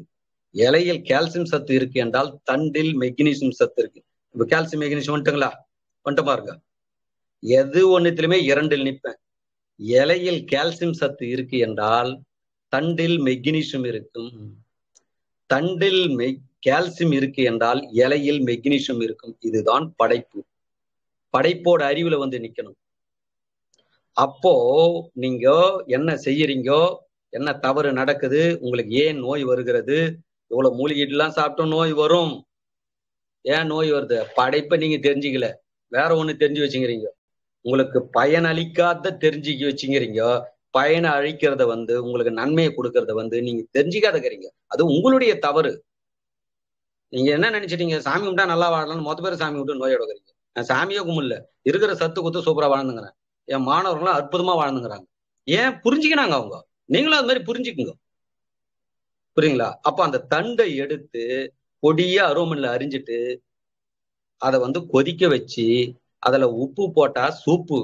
இலையில் கால்சியம் சத்து இருக்கு என்றால் தண்டில் மெக்னீசியம் சத்து இருக்கு. இப்ப கால்சியம் மெக்னீசியம் வந்துட்டுங்களா? வந்துட்டு பாருங்க. எது ஒன்றுத்திலுமே இரண்டில் நிற்பேன். இலையில் கால்சியம் சத்து இருக்கு என்றால் தண்டில் மெக்னீஷியம் இருக்கும். தண்டில் மெக் கால்சியம் இருக்கு என்றால் இலையில் மெக்னீஷியம் இருக்கும். இதுதான் படைப்பு. படைப்போட அறிவுல வந்து நிக்கணும். அப்போ நீங்க என்ன செய்யறீங்கோ என்ன தவறு நடக்குது உங்களுக்கு ஏன் நோய் வருகிறது இவ்வளவு மூலிகைலாம் சாப்பிட்டோம் நோய் வரும். ஏன் நோய் வருது? படைப்பை நீங்க தெரிஞ்சுக்கல. வேற ஒண்ணு தெரிஞ்சு வச்சுக்கிறீங்க. உங்களுக்கு பயனளிக்காத தெரிஞ்சுக்க பயனை அழிக்கிறத வந்து உங்களுக்கு நன்மையை கொடுக்கறத வந்து நீங்க தெரிஞ்சுக்காதக்கிறீங்க அது உங்களுடைய தவறு. நீங்க என்ன நினைச்சிட்டீங்க? சாமி கும்பிட்டா நல்லா வாழலாம்னு மொத்த பேர் சாமி கும்பிட்டு நோய் இருக்கிறீங்க நான் சாமியே கும்பிடல. இருக்கிற சத்து குத்து சூப்பரா வாழ்ந்துங்கிறேன். என் மாணவர்களும் அற்புதமா வாழ்ந்துங்கிறாங்க. ஏன்? புரிஞ்சுக்கினாங்க அவங்க. நீங்களும் அது மாதிரி புரிஞ்சுக்குங்க. புரியுங்களா? அப்ப அந்த தண்டை எடுத்து கொடிய அருவமனில் அரிஞ்சிட்டு அதை வந்து கொதிக்க வச்சு அதுல உப்பு போட்டா சூப்பு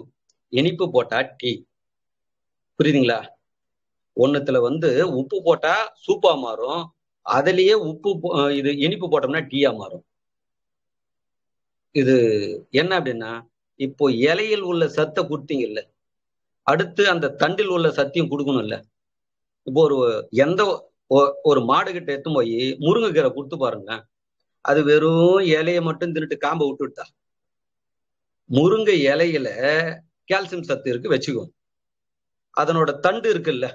இனிப்பு போட்டா டீ. புரியுதுங்களா? ஒன்னுத்துல வந்து உப்பு போட்டா சூப்பா மாறும். அதுலயே உப்பு இது இனிப்பு போட்டோம்னா டீயா மாறும். இது என்ன அப்படின்னா இப்போ இலையில் உள்ள சத்தை கொடுத்தீங்கல்ல அடுத்து அந்த தண்டில் உள்ள சத்தையும் கொடுக்கணும்ல. இப்போ ஒரு எந்த ஒ- ஒரு மாடு கிட்ட எடுத்து போய் முருங்கைக்கீரை கொடுத்து பாருங்க அது வெறும் இலையை மட்டும் தின்னுட்டு காம்பை விட்டுட்டா முருங்கை இலையில கால்சியம் சத்து இருக்கு வச்சுக்கோங்க அதனோட தண்டு இருக்குல்ல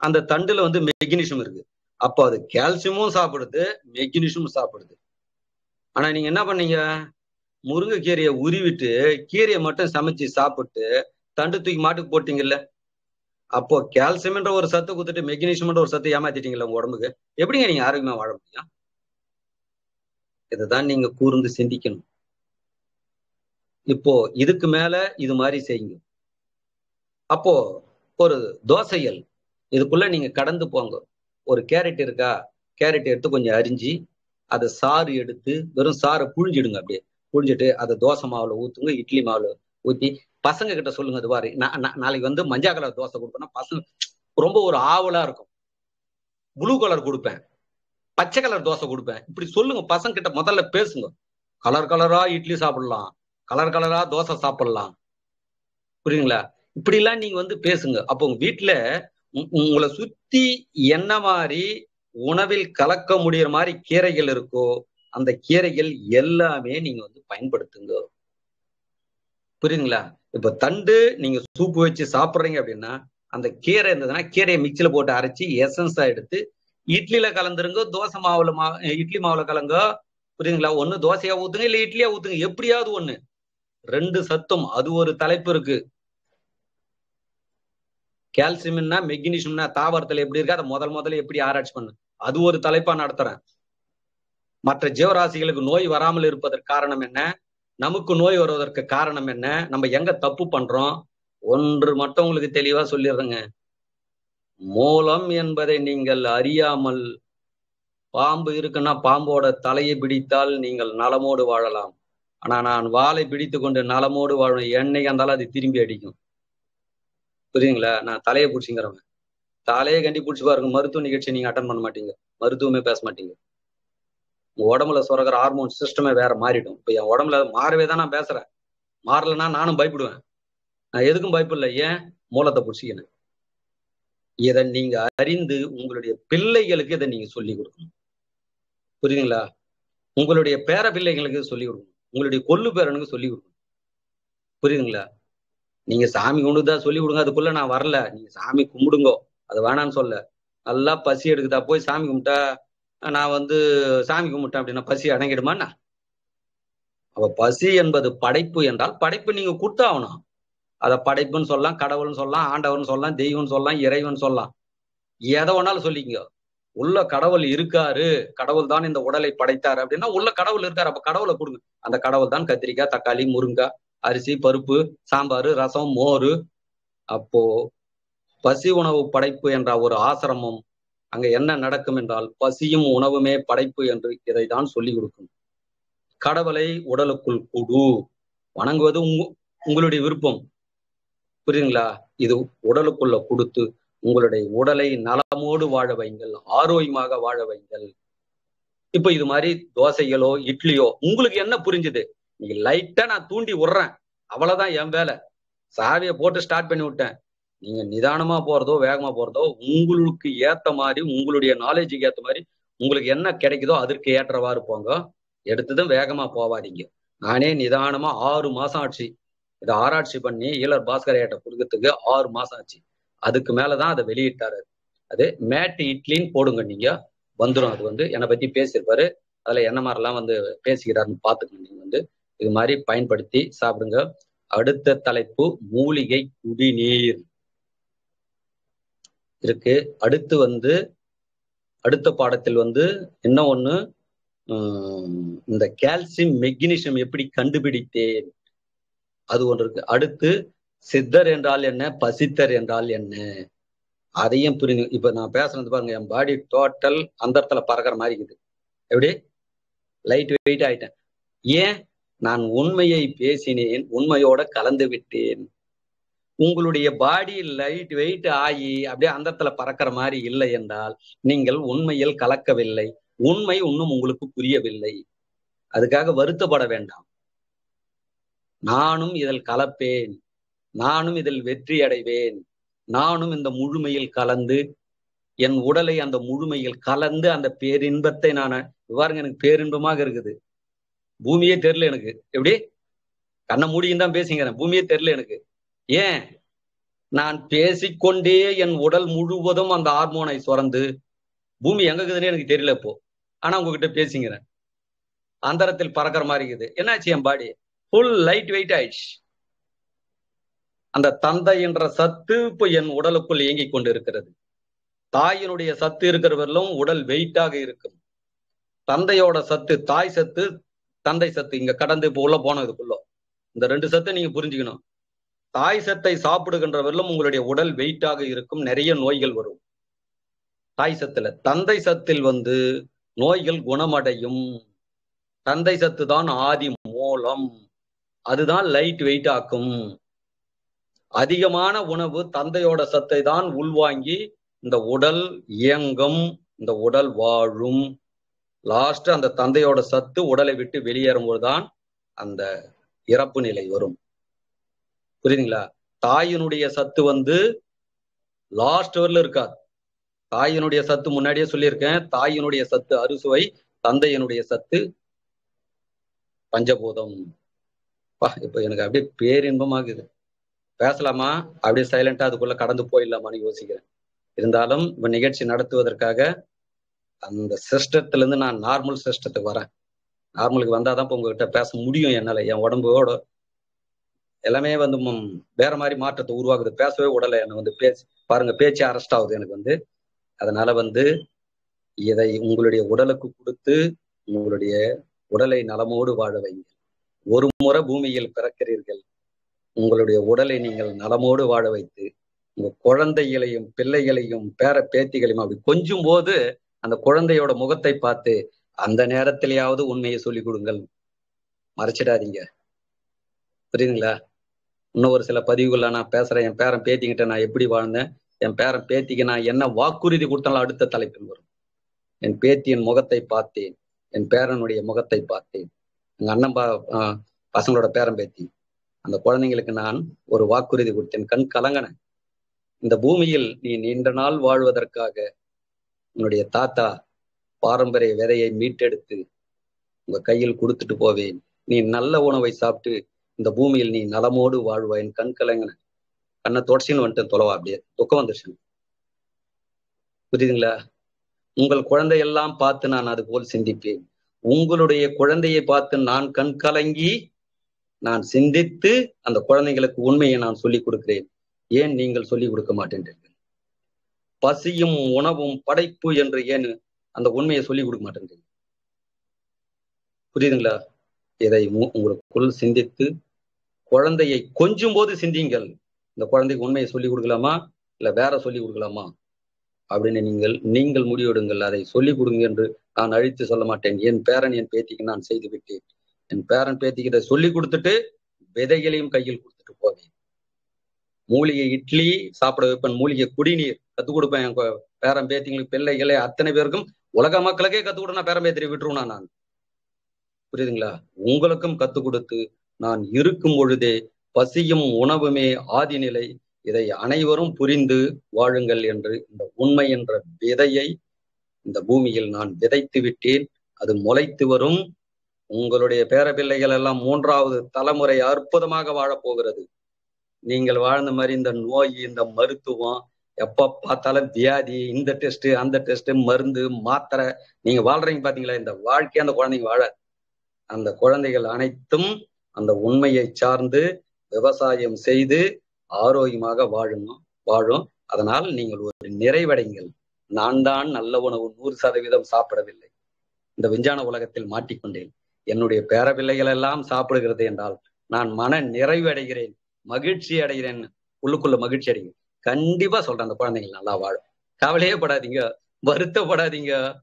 அந்த தண்டுல வந்து மெக்னீஷியம் இருக்கு. அப்போ அது கால்சியமும் சாப்பிடுது மெக்னீஷியமும் சாப்பிடுது. ஆனா நீங்க என்ன பண்ணீங்க? முருங்கைக்கீரையை உருவிட்டு கீரையை மட்டும் சமைச்சு சாப்பிட்டு தண்டு தூக்கி மாட்டுக்கு போட்டீங்கல்ல? அப்போ கால்சியம்ன்ற ஒரு சத்தை கொடுத்துட்டு மெக்னீஷியம்ன்ற ஒரு சத்து ஏமாத்திட்டீங்களா உங்க உடம்புக்கு? எப்படிங்க நீங்க ஆரோக்கியமா வாழ முடியும்? இதுதான் நீங்க கூர்ந்து சிந்திக்கணும். இப்போ இதுக்கு மேல இது மாதிரி செய்யுங்க. அப்போ ஒரு தோசையல் இதுக்குள்ள நீங்க கடந்து போங்க. ஒரு கேரட் இருக்கா? கேரட் எடுத்து கொஞ்சம் அரிஞ்சு அதை சாறு எடுத்து வெறும் சாறை புழிஞ்சிடுங்க அப்படியே. புழிஞ்சிட்டு அதை தோசை மாவுல ஊத்துங்க இட்லி மாவுல ஊத்தி. பசங்க கிட்ட சொல்லுங்க அது மாதிரி. நாளைக்கு வந்து மஞ்சா கலர் தோசை கொடுப்பேன்னா பசங்க ரொம்ப ஒரு ஆவலா இருக்கும். ப்ளூ கலர் கொடுப்பேன். பச்சை கலர் தோசை கொடுப்பேன். இப்படி சொல்லுங்க பசங்க கிட்ட முதல்ல பேசுங்க. கலர் கலரா இட்லி சாப்பிடலாம். கலர் கலரா தோசை சாப்பிடலாம். புரியுங்களா இப்படி எல்லாம் நீங்க வந்து பேசுங்க. அப்போ உங்க வீட்டுல உங்களை சுத்தி என்ன மாதிரி உணவில் கலக்க முடியற மாதிரி கீரைகள் இருக்கோ அந்த கீரைகள் எல்லாமே நீங்க வந்து பயன்படுத்துங்க. புரியுதுங்களா? இப்ப தண்டு நீங்க சூப்பு வச்சு சாப்பிடுறீங்க அப்படின்னா அந்த கீரை இருந்ததுன்னா கீரையை மிக்சியில போட்டு அரைச்சி எசன்ஸா எடுத்து இட்லியில கலந்துருங்க தோசை மாவுல மா இட்லி மாவுல கலங்க. புரியுதுங்களா? ஒண்ணு தோசையா ஊத்துங்க இல்ல இட்லியா ஊத்துங்க. எப்படியாவது ஒண்ணு. ரெண்டு சத்தும் அது ஒரு தலைப்பு இருக்கு. கால்சியம்னா மெக்னீஷியம்னா தாவரத்துல எப்படி இருக்கு அதை முதல் முதல்ல எப்படி ஆராய்ச்சி பண்ணு. அது ஒரு தலைப்பா நடத்துறேன். மற்ற ஜீவராசிகளுக்கு நோய் வராமல் இருப்பதற்கு காரணம் என்ன? நமக்கு நோய் வருவதற்கு காரணம் என்ன? நம்ம எங்க தப்பு பண்றோம்? ஒன்று மட்டும் உங்களுக்கு தெளிவா சொல்லிடுறேங்க. மூலம் என்பதை நீங்கள் அறியாமல் பாம்பு இருக்குன்னா பாம்போட தலையை பிடித்தால் நீங்கள் நலமோடு வாழலாம். ஆனா நான் வாளை பிடித்து கொண்டு நலமோடு வாழும் என்னைக்கு இருந்தாலும் அது திரும்பி அடிக்கும். புரியுதுங்களா? நான் தலையை பிடிச்சிங்கிறவன். தலையை கண்டி பிடிச்சி பாருங்க மருத்துவ நிகழ்ச்சி நீங்க அட்டன் பண்ண மாட்டீங்க. மருத்துவமே பேச மாட்டீங்க. உங்க உடம்புல சுரக்கிற ஹார்மோன் சிஸ்டமே வேற மாறிடும். இப்ப என் உடம்புல மாறவே தான் நான் பேசுறேன். மாறலைன்னா நானும் பயப்படுவேன். நான் எதுக்கும் பயப்படல ஏன்? மூலத்தை பிடிச்சிக்கினேன். இதை நீங்க அறிந்து உங்களுடைய பிள்ளைகளுக்கு இதை நீங்க சொல்லி கொடுக்கணும். புரியுதுங்களா? உங்களுடைய பேர பிள்ளைகளுக்கு சொல்லி கொடுக்கணும். உங்களுடைய கொள்ளு பேரனுக்கு சொல்லி கொடுக்கணும். புரியுதுங்களா? நீங்க சாமி கும்பிடுதா சொல்லி கொடுங்க அதுக்குள்ள நான் வரல. நீங்க சாமி கும்பிடுங்கோ. அது வேணான்னு சொல்ல. நல்லா பசி எடுக்குதா? போய் சாமி கும்பிட்டா நான் வந்து சாமி கும்பிட்டேன் அப்படின்னா பசி அடங்கிடுமாண்ணா? அப்ப பசி என்பது படைப்பு என்றால் படைப்பு நீங்க கொடுத்தாகணும். அதை படைப்புன்னு சொல்லலாம் கடவுள்னு சொல்லலாம் ஆண்டவர்னு சொல்லலாம் தெய்வம்னு சொல்லலாம் இறைவன் சொல்லலாம். எதை வேணாலும் சொல்லிக்கோ உள்ள கடவுள் இருக்காரு கடவுள் தான் இந்த உடலை படைத்தார் அப்படின்னா உள்ள கடவுள் இருக்காரு. அப்ப கடவுளை கொடுங்க. அந்த கடவுள் தான் கத்திரிக்காய் தக்காளி முருங்காய் அரிசி பருப்பு சாம்பார் ரசம் மோர். அப்போ பசி உணவு படைப்பு என்ற ஒரு ஆசிரமம் அங்க என்ன நடக்கும் என்றால் பசியும் உணவுமே படைப்பு என்று இதை தான் சொல்லி கொடுக்கும். கடவுளை உடலுக்குள் கூடு. வணங்குவது உங்க உங்களுடைய விருப்பம். புரியுதுங்களா? இது உடலுக்குள்ள கொடுத்து உங்களுடைய உடலை நலமோடு வாழ வைங்கள் ஆரோக்கியமாக வாழ வைங்கள். இப்ப இது மாதிரி தோசைகளோ இட்லியோ உங்களுக்கு என்ன புரிஞ்சுது? நீங்க லைட்டா நான் தூண்டி விடுறேன். அவ்வளவுதான் என் வேலை. சாவியை போட்டு ஸ்டார்ட் பண்ணி விட்டேன். நீங்க நிதானமா போறதோ வேகமா போறதோ உங்களுக்கு ஏத்த மாதிரி உங்களுடைய நாலேஜுக்கு ஏத்த மாதிரி உங்களுக்கு என்ன கிடைக்குதோ அதற்கு ஏற்றவாறு போங்க. எடுத்ததும் வேகமா போவாதீங்க. நானே நிதானமா ஆறு மாசம் ஆச்சு. இதை ஆராய்ச்சி பண்ணி ஈழர் பாஸ்கர் ஏட்ட கொடுக்கறதுக்கு ஆறு மாசம் ஆச்சு. அதுக்கு மேலதான் அதை வெளியிட்டாரு. அது மேட்டு இட்லின்னு போடுங்க நீங்க. வந்துடும் அது வந்து என்னை பத்தி பேசியிருப்பாரு. அதுல என்ன மாதிரிலாம் வந்து பேசுகிறாருன்னு பாத்துக்கணும் நீங்க வந்து இது மாதிரி பயன்படுத்தி சாப்பிடுங்க. அடுத்த தலைப்பு மூலிகை குடிநீர். இருக்கு. அடுத்து வந்து அடுத்த பாடத்தில் வந்து என்ன ஒண்ணு? இந்த கால்சியம் மெக்னீசியம் எப்படி கண்டுபிடித்தேன்? அது ஒன்று இருக்கு. அடுத்து சித்தர் என்றால் என்ன? பசித்தர் என்றால் என்ன? அதையும் புரிஞ்சு இப்ப நான் பேசுறது பாருங்க என் பாடி டோட்டல் அந்தத்துல பறக்கிற மாதிரி இருக்குது. எப்படி? லைட் வெயிட் ஆயிட்டேன். ஏன்? நான் உண்மையை பேசினேன் உண்மையோட கலந்து விட்டேன். உங்களுடைய பாடி லைட் வெயிட் ஆகி அப்படியே அந்தத்துல பறக்கிற மாதிரி இல்லை என்றால் நீங்கள் உண்மையில் கலக்கவில்லை. உண்மை இன்னும் உங்களுக்கு புரியவில்லை. அதுக்காக வருத்தப்பட வேண்டாம். நானும் இதில் கலப்பேன். நானும் இதில் வெற்றி அடைவேன். நானும் இந்த முழுமையில் கலந்து என் உடலை அந்த முழுமையில் கலந்து அந்த பேரின்பத்தை நான் பாருங்க எனக்கு பேரின்பமாக இருக்குது. பூமியே தெரியல எனக்கு. எப்படி? கண்ணை மூடியும் தான் பேசிங்கிறேன். பூமியே தெரியல எனக்கு. ஏன்? நான் பேசிக்கொண்டே என் உடல் முழுவதும் அந்த ஹார்மோனை சுரந்து பூமி எங்க இருக்குதுன்னு எனக்கு தெரியல இப்போ. ஆனா உங்ககிட்ட பேசிங்கிறேன். அந்தரத்தில் பறக்கிற மாதிரி இருக்குது. என்னாச்சு என் பாடி? ஃபுல் லைட் வெயிட் ஆயிடுச்சு. அந்த தந்தை என்ற சத்து இப்போ என் உடலுக்குள் இயங்கிக் கொண்டு இருக்கிறது தாயினுடைய சத்து இருக்கிறவர்களும் உடல் வெயிட்டாக இருக்கும். தந்தையோட சத்து தாய் சத்து தந்தை சத்து இங்க கடந்து இப்போ உள்ள போனதுக்குள்ள இந்த ரெண்டு சத்தை நீங்க புரிஞ்சுக்கணும். தாய் சத்தை சாப்பிடுகின்றவர்களும் உங்களுடைய உடல் வெயிட்டாக இருக்கும். நிறைய நோய்கள் வரும். தாய் சத்துல தந்தை சத்தில் வந்து நோய்கள் குணமடையும். தந்தை சத்து தான் ஆதி மூலம். அதுதான் லைட் வெயிட் ஆக்கும் அதிகமான உணவு தந்தையோட சத்தை தான் உள்வாங்கி இந்த உடல் இயங்கும் இந்த உடல் வாழும். லாஸ்ட் அந்த தந்தையோட சத்து உடலை விட்டு வெளியேறும் போதுதான் அந்த இறப்பு நிலை வரும். புரியுதுங்களா? தாயினுடைய சத்து வந்து லாஸ்ட் வரல இருக்காது. தாயினுடைய சத்து முன்னாடியே சொல்லியிருக்கேன். தாயினுடைய சத்து அறுசுவை தந்தையினுடைய சத்து பஞ்சபூதம். இப்ப எனக்கு அப்படியே பேரின்பமாகுது. பேசலாமா? அப்படியே சைலண்டா அதுக்குள்ள கடந்து போயிடலாமான்னு யோசிக்கிறேன். இருந்தாலும் இப்ப நிகழ்ச்சி நடத்துவதற்காக அந்த சிஸ்டத்துல இருந்து நான் நார்மல் சிஸ்டத்துக்கு வரேன். நார்மலுக்கு வந்தாதான் இப்போ உங்ககிட்ட பேச முடியும் என்னால. என் உடம்போட எல்லாமே வந்து வேற மாதிரி மாற்றத்தை உருவாக்குது. பேசவே உடலை என்னை வந்து பேச்சு பாருங்க பேச்சு அரெஸ்ட் ஆகுது எனக்கு வந்து. அதனால வந்து இதை உங்களுடைய உடலுக்கு கொடுத்து உங்களுடைய உடலை நலமோடு வாழ வைங்க ஒரு முறை பூமியில் பிறக்கிறீர்கள். உங்களுடைய உடலை நீங்கள் நலமோடு வாழ வைத்து உங்க குழந்தைகளையும் பிள்ளைகளையும் பேர பேத்திகளையும் அப்படி கொஞ்சும் போது அந்த குழந்தையோட முகத்தை பார்த்து அந்த நேரத்திலேயாவது உண்மையை சொல்லிக் கொடுங்கள். மறைச்சிடாதீங்க. புரியுதுங்களா? இன்னும் ஒரு சில பதிவுகள்ல நான் பேசுறேன். என் பேரன் பேத்திக்கிட்ட நான் எப்படி வாழ்ந்தேன்? என் பேரன் பேத்திக்கு நான் என்ன வாக்குறுதி கொடுத்தாலும் அடுத்த தலைப்பில் வரும். என் பேத்தியின் முகத்தை பார்த்தேன். என் பேரனுடைய முகத்தை பார்த்தேன். எங்க அண்ணன் பா பசங்களோட பேரன் பேத்தி. அந்த குழந்தைங்களுக்கு நான் ஒரு வாக்குறுதி கொடுத்தேன். கண் கலங்கன. இந்த பூமியில் நீ நீண்ட நாள் வாழ்வதற்காக உன்னுடைய தாத்தா பாரம்பரிய விதையை மீட்டெடுத்து உங்க கையில் கொடுத்துட்டு போவேன். நீ நல்ல உணவை சாப்பிட்டு இந்த பூமியில் நீ நலமோடு வாழ்வாயின் கண் கலங்கன. கண்ணை தொடச்சின்னு வந்துட்டு தொலைவா அப்படியே. துக்கம் வந்துருச்சு புரியுதுங்களா? உங்கள் குழந்தையெல்லாம் பார்த்து நான் அது போல் சிந்திப்பேன். உங்களுடைய குழந்தையை பார்த்து நான் கண் கலங்கி நான் சிந்தித்து அந்த குழந்தைங்களுக்கு உண்மையை நான் சொல்லிக் கொடுக்கிறேன். ஏன் நீங்கள் சொல்லிக் கொடுக்க மாட்டேன்றீர்கள்? பசியும் உணவும் படைப்பு என்று ஏன் அந்த உண்மையை சொல்லிக் கொடுக்க மாட்டேன்றீங்க புரியுதுங்களா? இதை உங்களுக்குள் சிந்தித்து குழந்தையை கொஞ்சம் போது சிந்திங்கள் இந்த குழந்தைக்கு உண்மையை சொல்லிக் கொடுக்கலாமா? இல்ல வேற சொல்லிக் கொடுக்கலாமா? அப்படின்னு நீங்கள் நீங்கள் முடிவெடுங்கள். அதை சொல்லிக் கொடுங்க என்று நான் அழித்து சொல்ல மாட்டேன். என் பேரன் என் பேத்திக்கு நான் செய்து விட்டேன். என் பேரன் பேத்தி கிட்ட சொல்லி கொடுத்துட்டு விதைகளையும் கையில் கொடுத்துட்டு போவேன். மூலிகை இட்லி சாப்பிட வைப்பேன். மூலிகை குடிநீர் கத்துக் கொடுப்பேன். என் பேரன் பேத்திங்களுக்கு பிள்ளைகளே அத்தனை பேருக்கும் உலக மக்களுக்கே கத்துக் கொடுனா பேரன் பேத்திரி விட்டுருவா நான் புரியுதுங்களா? உங்களுக்கும் கத்துக் கொடுத்து நான் இருக்கும் பொழுதே பசியும் உணவுமே ஆதிநிலை இதை அனைவரும் புரிந்து வாழுங்கள் என்று இந்த உண்மை என்ற விதையை இந்த பூமியில் நான் விதைத்து விட்டேன். அது முளைத்து வரும். உங்களுடைய பேரப்பிள்ளைகள் எல்லாம் மூன்றாவது தலைமுறை அற்புதமாக வாழப்போகிறது. நீங்கள் வாழ்ந்த மாதிரி இந்த நோய் இந்த மருத்துவம் எப்ப பார்த்தாலும் வியாதி இந்த டெஸ்ட் அந்த டெஸ்ட் மருந்து மாத்திரை நீங்க வாழ்றீங்க பாத்தீங்களா? இந்த வாழ்க்கை அந்த குழந்தைங்க வாழ. அந்த குழந்தைகள் அனைத்தும் அந்த உண்மையை சார்ந்து விவசாயம் செய்து ஆரோக்கியமாக வாழணும் வாழும். அதனால் நீங்கள் ஒரு நிறைவடைங்கள். நான் தான் நல்ல உணவு நூறு சதவீதம் சாப்பிடவில்லை. இந்த விஞ்ஞான உலகத்தில் மாட்டிக்கொண்டேன். என்னுடைய பேரப்பிள்ளைகள் எல்லாம் சாப்பிடுகிறது என்றால் நான் மன நிறைவு அடைகிறேன் மகிழ்ச்சி அடைகிறேன் உள்ளுக்குள்ள மகிழ்ச்சி அடைகிறேன். கண்டிப்பா சொல்றேன் அந்த குழந்தைகள் நல்லா வாழும். கவலையே படாதீங்க வருத்தப்படாதீங்க.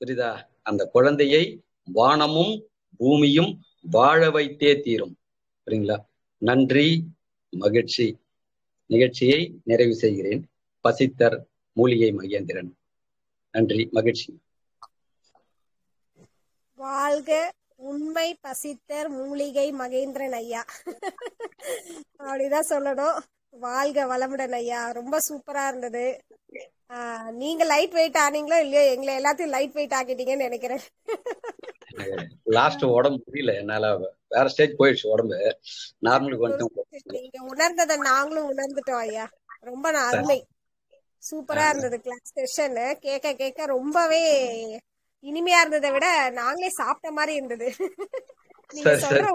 புரியுதா? அந்த குழந்தையை வானமும் பூமியும் வாழ வைத்தே தீரும். புரியுங்களா? நன்றி மகிழ்ச்சி. நிகழ்ச்சியை நிறைவு செய்கிறேன். பசித்தர் மூலிகை மகேந்திரன். நன்றி மகிழ்ச்சி. வாழ்க உண்மை பசித்தர் மூலிகை மகேந்திரன் ஐயா. அப்படிதான் சொல்லணும். வாழ்க வளமுடன் ஐயா. ரொம்ப சூப்பரா இருந்தது. நீங்க லைட் வெயிட் ஆனீங்களோ இல்லையோ எங்களை எல்லாத்தையும் லைட் வெயிட் ஆக்கிட்டீங்கன்னு நினைக்கிறேன். லாஸ்ட் உடம்பு முடியல. என்னால வேற ஸ்டேஜ் போயிடுச்சு உடம்பு. நார்மலுக்கு வந்துட்டோம் நீங்க உணர்ந்ததை நாங்களும் உணர்ந்துட்டோம் ஐயா. ரொம்ப அருமை. சூப்பரா இருந்தது கிளாஸ் செஷன் கேட்க கேட்க ரொம்பவே இனிமையா இருந்ததை விட நாங்களே சாப்பிட்ட மாதிரி இருந்தது. நீங்க. சொல்ற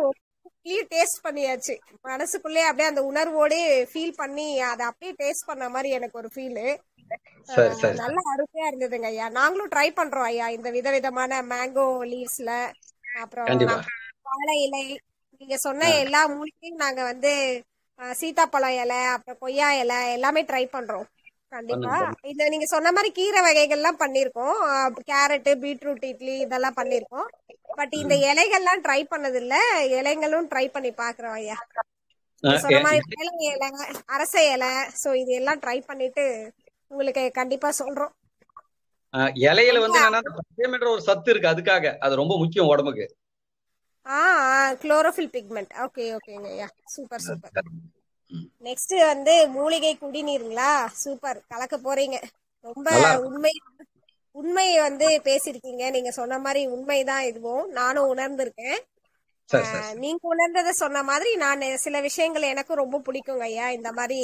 டேஸ்ட் பண்ணியாச்சு. மனசுக்குள்ளே அப்படியே அந்த உணர்வோடே ஃபீல் பண்ணி அதை அப்படியே டேஸ்ட் பண்ண மாதிரி எனக்கு ஒரு ஃபீல் நல்ல அருமையா இருந்ததுங்க ஐயா. நாங்களும் ட்ரை பண்றோம் ஐயா. இந்த விதவிதமான மேங்கோ லீவ்ஸ்ல அப்புறம் வாழை இலை. நீங்க சொன்ன எல்லா மூலிகையும் நாங்க வந்து சீதாப்பழம் இலை அப்புறம் கொய்யா இலை எல்லாமே ட்ரை பண்றோம். கண்டிப்பா. இந்த நீங்க சொன்ன மாதிரி கீரை வகைகள்லாம் பண்ணிருக்கோம். கேரட் பீட்ரூட் இட்லி இதெல்லாம் பண்ணிருக்கோம். பட் இந்த இலைகள்லாம் ட்ரை பண்ணது இல்ல இலைங்களும் ட்ரை பண்ணி பாக்குறோம் ஐயா. சொன்ன மாதிரி இலை அரச இலை. சோ இது எல்லாம் ட்ரை பண்ணிட்டு உங்களுக்கு கண்டிப்பா சொல்றோம். இலையில வந்து என்ற ஒரு சத்து இருக்கு அதுக்காக. அது ரொம்ப முக்கியம் உடம்புக்கு. ஆ குளோரோஃபில் பிக்மெண்ட் ஓகே ஓகேங்க ஐயா. சூப்பர் சூப்பர் நெக்ஸ்ட் வந்து மூலிகை குடிநீருங்களா? சூப்பர் கலக்க போறீங்க. ரொம்ப. உண்மை உண்மை வந்து பேசியிருக்கீங்க. நீங்க சொன்ன மாதிரி உண்மைதான் இதுவும். நானும் உணர்ந்திருக்கேன். நீங்க உணர்ந்ததை சொன்ன மாதிரி நான் சில விஷயங்கள் எனக்கும் ரொம்ப பிடிக்குங்க ஐயா. இந்த மாதிரி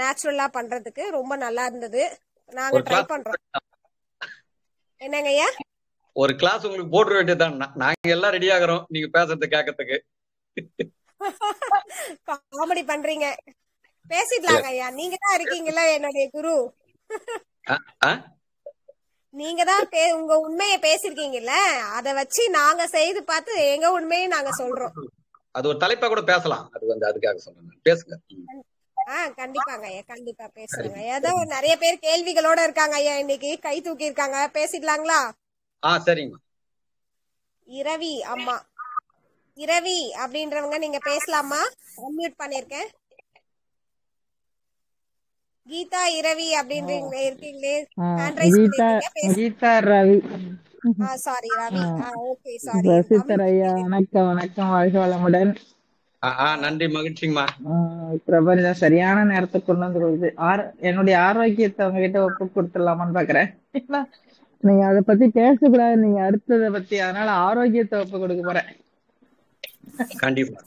நேச்சுரலா பண்றதுக்கு ரொம்ப நல்லா இருந்தது. நாங்க ட்ரை பண்றோம். என்னங்க ஐயா? ஒரு கிளாஸ் உங்களுக்கு போட்டுற வேண்டியதுதான். நாங்க எல்லாம் ரெடி ஆகுறோம். நீங்க பேசுறது கேட்கறதுக்கு காமெடி பண்றீங்க. பேசிடலாங்க ஐயா. நீங்க தான் இருக்கீங்கல்ல என்னுடைய குரு. நீங்க தான் உங்க உண்மையை பேசிருக்கீங்கல்ல அத வச்சு நாங்க செய்து பார்த்து எங்க உண்மையை நாங்க சொல்றோம். அது ஒரு தலைப்பா கூட பேசலாம். அது வந்து அதுக்காக சொல்றேன். பேசுங்க. ம். ஆ கண்டிப்பாங்க ஐயா. கண்டிப்பா பேசுறேங்க ஏதோ நிறைய பேர் கேள்விகளோட இருக்காங்க ஐயா இன்னைக்கு. கை தூக்கி இருக்காங்க பேசிடலாங்களா? ஆ சரிங்க இரவி அம்மா. இரவி அப்படின்றவங்க நீங்க பேசலாமா? அன்மியூட் பண்ணிருக்கேன். கீதா இரவி அப்படின்றீங்க இருக்கீங்களே? ஆ, hand raise Geetha Ravi. Sorry Ravi. Okay sorry ரசித்தர் ஐயா வணக்கம் வணக்கம். வாழ்க வளமுடன். நன்றி மகிழ்ச்சிங்கம்மா. பிரபஞ்சம் சரியான நேரத்துக்கு கொண்டு வந்துருது ஆர் என்னுடைய ஆரோக்கியத்தை உங்ககிட்ட ஒப்பு கொடுத்துடலாமான்னு பாக்குறேன். நீங்க அதை பத்தி பேசக்கூடாது. நீங்க அடுத்ததை பத்தி அதனால ஆரோக்கியத்தை ஒப்பு கொடுக்க போறேன். கண்டிப்பா.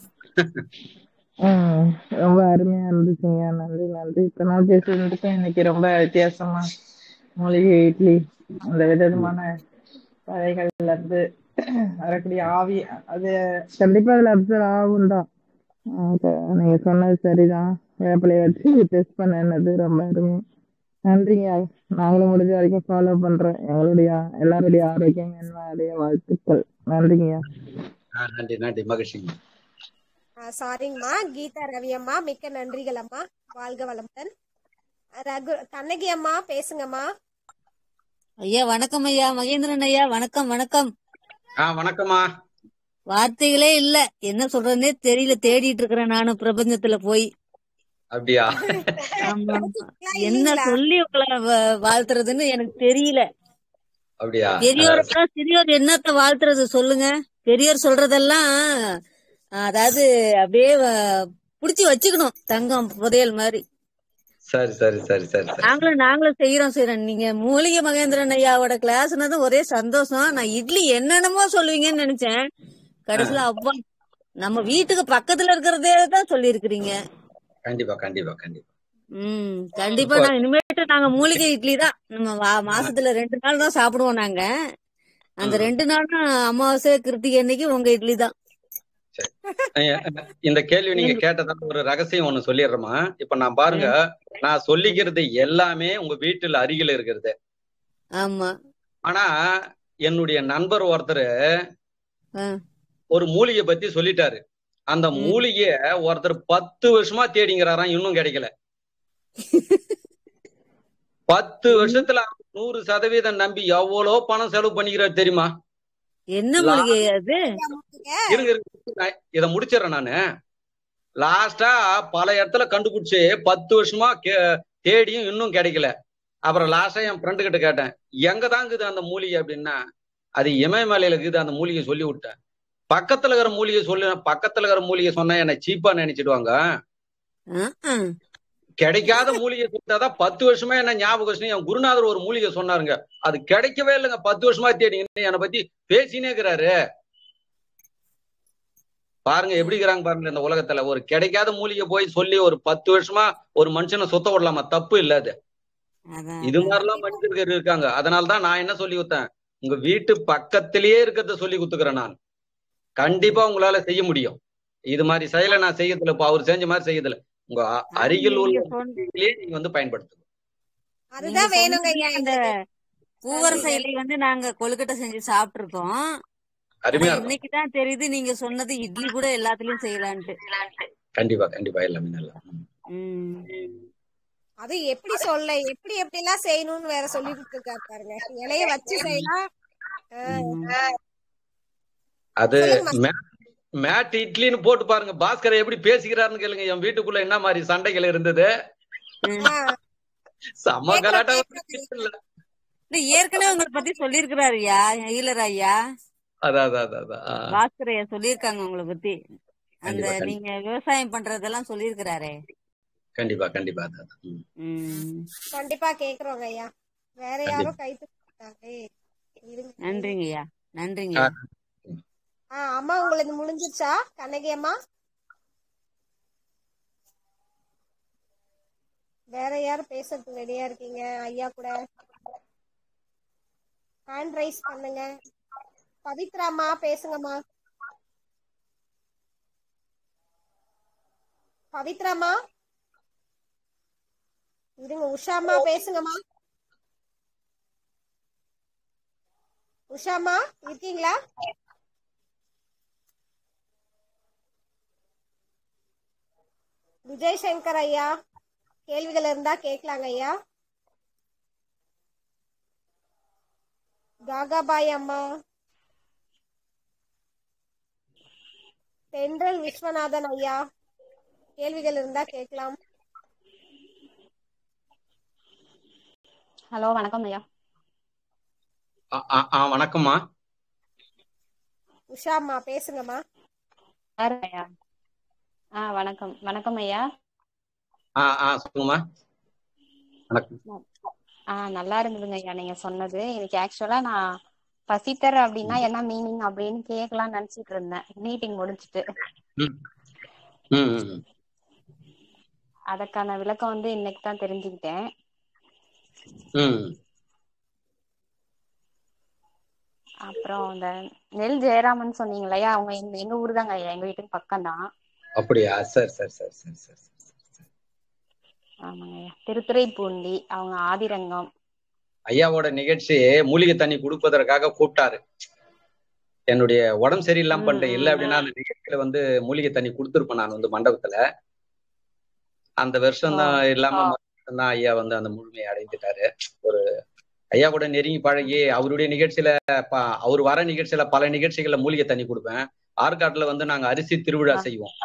ரொம்ப அருமையா இருந்துச்சுங்க. நன்றி நன்றி. இப்ப நாள் பேசுறதுக்கு இன்னைக்கு ரொம்ப வித்தியாசமா. மூலிகை இட்லி அந்த விதமான வகைகள்ல இருந்து வரக்கூடிய ஆவி அது கண்டிப்பா அதுல அப்சர்வ் ஆகும் தான். நீங்க சொன்னது சரிதான். வேப்பிலைய வச்சு டெஸ்ட் பண்ணது ரொம்ப அருமை. நன்றிங்க. நாங்களும் முடிஞ்ச வரைக்கும் ஃபாலோ பண்றோம். எங்களுடைய எல்லாருடைய ஆரோக்கியம் என்னுடைய வாழ்த்துக்கள். நன்றிங்க. நன்றி நன்றி. மகிழ்ச்சிங்கம்மா சாரிங்கம்மா கீதா ரவி அம்மா மிக்க நன்றிகள் அம்மா. வாழ்க வளமுடன். ரகு கண்ணகி அம்மா பேசுங்கம்மா. ஐயா வணக்கம் ஐயா. மகேந்திரன் ஐயா வணக்கம் வணக்கம். ஆ வணக்கம்மா. வார்த்தைகளே இல்ல. என்ன சொல்றதுன்னே தெரியல. தேடிட்டு இருக்கிறேன் நானும் பிரபஞ்சத்துல போய். அப்படியா? என்ன? சொல்லி உங்களை வாழ்த்துறதுன்னு எனக்கு தெரியல. அப்படியா? பெரியோருக்கா சிறியோர் என்னத்த வாழ்த்துறது சொல்லுங்க. பெரியோர் சொல்றதெல்லாம் அதாவது அப்படியே புடிச்சு வச்சுக்கணும் தங்கம் புதையல் மாதிரி. சரி சரி சரி சரி நாங்களும் நாங்களும் செய்யறோம் செய்யறோம் நீங்க மூலிகை மகேந்திரன் ஐயாவோட கிளாஸ்னது ஒரே சந்தோஷம். நான் இட்லி என்னென்னமோ சொல்லுவீங்கன்னு நினைச்சேன். கடைசியில அப்பா நம்ம வீட்டுக்கு பக்கத்துல இருக்கிறதே தான் சொல்லி இருக்கிறீங்க கண்டிப்பா கண்டிப்பா கண்டிப்பா. ம் கண்டிப்பா. நான் இனிமேட்டு நாங்க மூலிகை இட்லி தான். நம்ம மாசத்துல ரெண்டு நாள் தான் சாப்பிடுவோம் நாங்க. அந்த. ரெண்டு நாளும் அமாவாசை கிருத்திகை அன்னைக்கு உங்க இட்லி தான். இந்த கேள்வி நீங்க கேட்டதால ஒரு ரகசியம் ஒண்ணு சொல்லிடுறேமா இப்ப நான் பாருங்க நான் சொல்லிக்கிறது எல்லாமே உங்க வீட்டுல அருகில இருக்கிறது. ஆமா. ஆனா என்னுடைய நண்பர் ஒருத்தர். ஒரு மூலிகை பத்தி சொல்லிட்டாரு. அந்த. மூலிகைய ஒருத்தர் பத்து வருஷமா தேடிங்கிறாராம் இன்னும் கிடைக்கல. பத்து வருஷத்துல நூறு சதவீதம் நம்பி எவ்வளவு பணம் செலவு பண்ணிக்கிறாரு தெரியுமா? என்ன இருங்க இத முடிச்சிடறேன் நானு. லாஸ்டா பல இடத்துல கண்டுபிடிச்சு பத்து வருஷமா தேடியும் இன்னும் கிடைக்கல. அப்புறம் லாஸ்டா என் ஃப்ரெண்டு கிட்ட கேட்டேன் எங்க இருக்குது அந்த மூலிகை? அப்படின்னா அது இமயமலையில இருக்குது அந்த மூலிகை சொல்லி விட்டேன். பக்கத்துல இருக்கிற மூலிகை சொல்லு பக்கத்துல இருக்கிற மூலிகை சொன்னா என்ன சீப்பா நினைச்சிடுவாங்க. கிடைக்காத மூலிகை சொல்லிட்டாதான் பத்து வருஷமா என்ன ஞாபகம் என் குருநாதர் ஒரு மூலிகை சொன்னாருங்க. அது கிடைக்கவே இல்லைங்க. பத்து வருஷமா தேடிங்கன்னு என்னை பத்தி பேசினே இருக்கிறாரு. பாருங்க எப்படி இருக்கிறாங்க பாருங்க இந்த உலகத்துல. ஒரு கிடைக்காத மூலிகை போய் சொல்லி ஒரு பத்து வருஷமா ஒரு மனுஷனை சுத்த விடலாமா? தப்பு இல்ல அது. இது. மாதிரிலாம் மனிதர்கள் இருக்காங்க. அதனாலதான் நான் என்ன சொல்லி கொடுத்தேன் உங்க வீட்டு பக்கத்திலேயே இருக்கிறத சொல்லி கொடுத்துக்கிறேன் நான். கண்டிப்பா உங்களால செய்ய முடியும். இது மாதிரி செயலை நான் செய்யறதில்ல. இப்ப அவர் செஞ்ச மாதிரி செய்யறதில்ல. உங்க அருகில் உள்ள நீங்க வந்து பயன்படுத்துங்க. அதுதான் நீங்க வேணுங்க எங்களுக்கு. பூவரச இலை வந்து நாங்க கொழுக்கட்டை செஞ்சு சாப்பிட்டுருக்கோம். ஆனா அருமையா இருக்கும். இன்னைக்கு தான் தெரியுது நீங்க சொன்னது இட்லி கூட எல்லாத்துலயும் செய்யலான்ட்டு. கண்டிப்பா கண்டிப்பா எல்லாமே நல்லா. அது எப்படி சொல்ல எப்படி எப்படி எல்லாம் செய்யணும்னு வேற சொல்லி கொடுத்துருக்காரு பாருங்க. இலைய வச்சு செய்யலாம். அது மேட் இட்லின்னு போட்டு பாருங்க. பாஸ்கர் எப்படி பேசிக்கிறாருன்னு கேளுங்க. என் வீட்டுக்குள்ள என்ன மாதிரி சண்டைகள் இருந்தது? செம்ம கேக்குறோம், கலாட்டா கேக்குறோம். ஏற்கனவே உங்களை பத்தி சொல்லியிருக்கிறாருயா ஈலர் ஐயா. அதான் அதான் அதான், அதான் ஆ, பாஸ்கர் ஐயா சொல்லியிருக்காங்க உங்களை பத்தி. அந்த நீங்க விவசாயம் பண்றதெல்லாம் சொல்லியிருக்கிறாரே. கண்டிப்பா கண்டிப்பா அதான் அதான். கண்டிப்பா கேக்குறோங்க ஐயா. வேற யாரும் கை தூக்கிட்டாங்களே இருங்க. நன்றிங்கய்யா நன்றிங்க ஆ, ஆஹ் அம்மா உங்களுக்கு முடிஞ்சிருச்சா? கண்ணகி அம்மா? வேற யாரும் பேசுறதுக்கு ரெடியா இருக்கீங்க? ஐயா கூட? ஹேண்ட் ரைஸ் பண்ணுங்க. பவித்ராமா பேசுங்கம்மா. பவித்ராமா இருங்க உஷாமா பேசுங்கம்மா. உஷாமா இருக்கீங்களா? விஜய் சங்கர் ஐயா கேள்விகள் இருந்தா கேட்கலாங்க ஐயா. காகாபாய் அம்மா. தென்றல் விஸ்வநாதன் ஐயா கேள்விகள் இருந்தா கேட்கலாம். ஹலோ வணக்கம் ஐயா. ஆ, ஆ, ஆ, வணக்கம்மா. உஷாம்மா பேசுங்கம்மா. யாரு ஐயா? ஆ வணக்கம். வணக்கம் ஐயா. ஆ ஆ சொல்லுங்கம்மா வணக்கம். ஆ நல்லா இருந்ததுங்க ஐயா நீங்க சொன்னது. இன்னைக்கு ஆக்சுவலா நான் பசித்தர் அப்படின்னா என்ன மீனிங் அப்படின்னு கேட்கலாம்னு நினைச்சிட்டு இருந்தேன். மீட்டிங் முடிச்சிட்டு. அதற்கான விளக்கம் வந்து இன்னைக்கு தான் தெரிஞ்சுக்கிட்டேன். அப்புறம் இந்த நெல் ஜெயராமன் சொன்னீங்க இல்லையா அவங்க எங்க எங்க ஊர் தாங்க ஐயா? எங்க வீட்டுக்கு பக்கம் தான் அப்படியா? சரி சரி சரி சரி சரி. ஆமாங்க திருத்துறைப்பூண்டி அவங்க ஆதிரங்கம். ஐயாவோட நிகழ்ச்சி மூலிகை தண்ணி கொடுப்பதற்காக கூப்பிட்டாரு. என்னுடைய உடம்பு சரியில்லாம பண்ணிட்டேன் இல்ல அப்படின்னா அந்த நிகழ்ச்சியில வந்து மூலிகை தண்ணி கொடுத்துருப்பேன் நான் வந்து மண்டபத்துல. அந்த வருஷம் தான் இல்லாம தான் ஐயா வந்து அந்த முழுமையை அடைந்துட்டாரு. ஒரு ஐயா கூட நெருங்கி பழகி அவருடைய நிகழ்ச்சியில அவர் வர நிகழ்ச்சியில பல நிகழ்ச்சிகள்ல மூலிகை தண்ணி கொடுப்பேன். ஆற்காட்டுல வந்து நாங்க அரிசி திருவிழா செய்வோம்.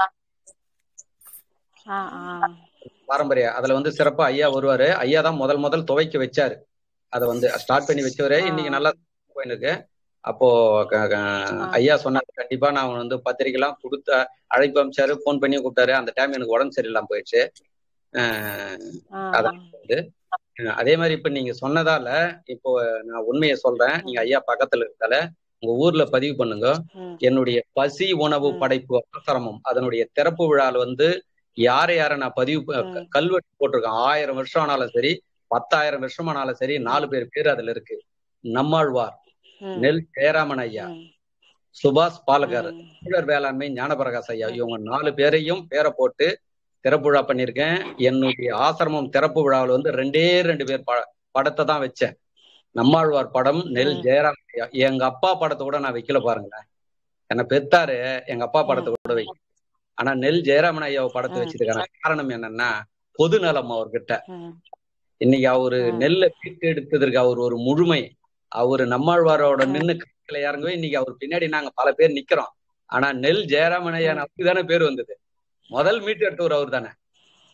பாரம்பரிய. அதுல வந்து சிறப்பா ஐயா வருவாரு. ஐயா தான் முதல் முதல் துவைக்க வச்சாரு. அதை வந்து ஸ்டார்ட் பண்ணி வச்சவரே. இன்னைக்கு நல்லா போயின்னு இருக்கு அப்போ ஐயா சொன்னாரு கண்டிப்பா நான் வந்து பத்திரிக்கைலாம் கொடுத்த அழைப்பு அமைச்சாரு ஃபோன் பண்ணி கூப்பிட்டாரு. அந்த டைம் எனக்கு உடம்பு சரியில்லாம போயிடுச்சு. அதான் அஹ் அதே மாதிரி இப்ப நீங்க சொன்னதால இப்போ நான் உண்மையை சொல்றேன். நீங்க ஐயா பக்கத்துல இருக்கால உங்க ஊர்ல பதிவு பண்ணுங்க. என்னுடைய பசி உணவு. படைப்பு அவசரமும் அதனுடைய திறப்பு விழால வந்து யாரை யாரை நான் பதிவு. கல்வெட்டு போட்டிருக்கேன் ஆயிரம் வருஷம் ஆனாலும் சரி பத்தாயிரம் வருஷம் ஆனாலும் சரி நாலு பேர் பேர் அதுல இருக்கு நம்மாழ்வார். நெல் ஜெயராமன் ஐயா. சுபாஷ் பாலகர் ம். சூழர் வேளாண்மை ஞானபிரகாஷ் ஐயா இவங்க நாலு பேரையும் பேரை போட்டு திறப்பு விழா பண்ணியிருக்கேன் என்னுடைய ஆசிரமம் திறப்பு விழாவில் வந்து ரெண்டே ரெண்டு பேர் படத்தை தான் வச்சேன் நம்மாழ்வார் படம் நெல் ம். ஜெயராம் ஐயா எங்க அப்பா படத்தை கூட நான் வைக்கல பாருங்களேன் என்னை பெத்தாரு எங்க அப்பா படத்தை கூட வைக்கல ஆனா நெல் ஜெயராமன் ஐயாவை படத்தை ம். வச்சதுக்கான காரணம் என்னன்னா பொது நலம் அவர்கிட்ட. இன்னைக்கு அவரு. நெல்லை மீட்டு எடுத்ததற்கு அவர் ஒரு முழுமை அவரு நம்மாழ்வாரோட. நின்னு கீழே இறங்கவே இன்னைக்கு அவர் பின்னாடி நாங்க பல பேர் நிக்கிறோம் ஆனா நெல் ஜெயராமனையான் அப்படிதானே பேர் வந்தது முதல் மீட்டு எடுத்தவர் அவர் தானே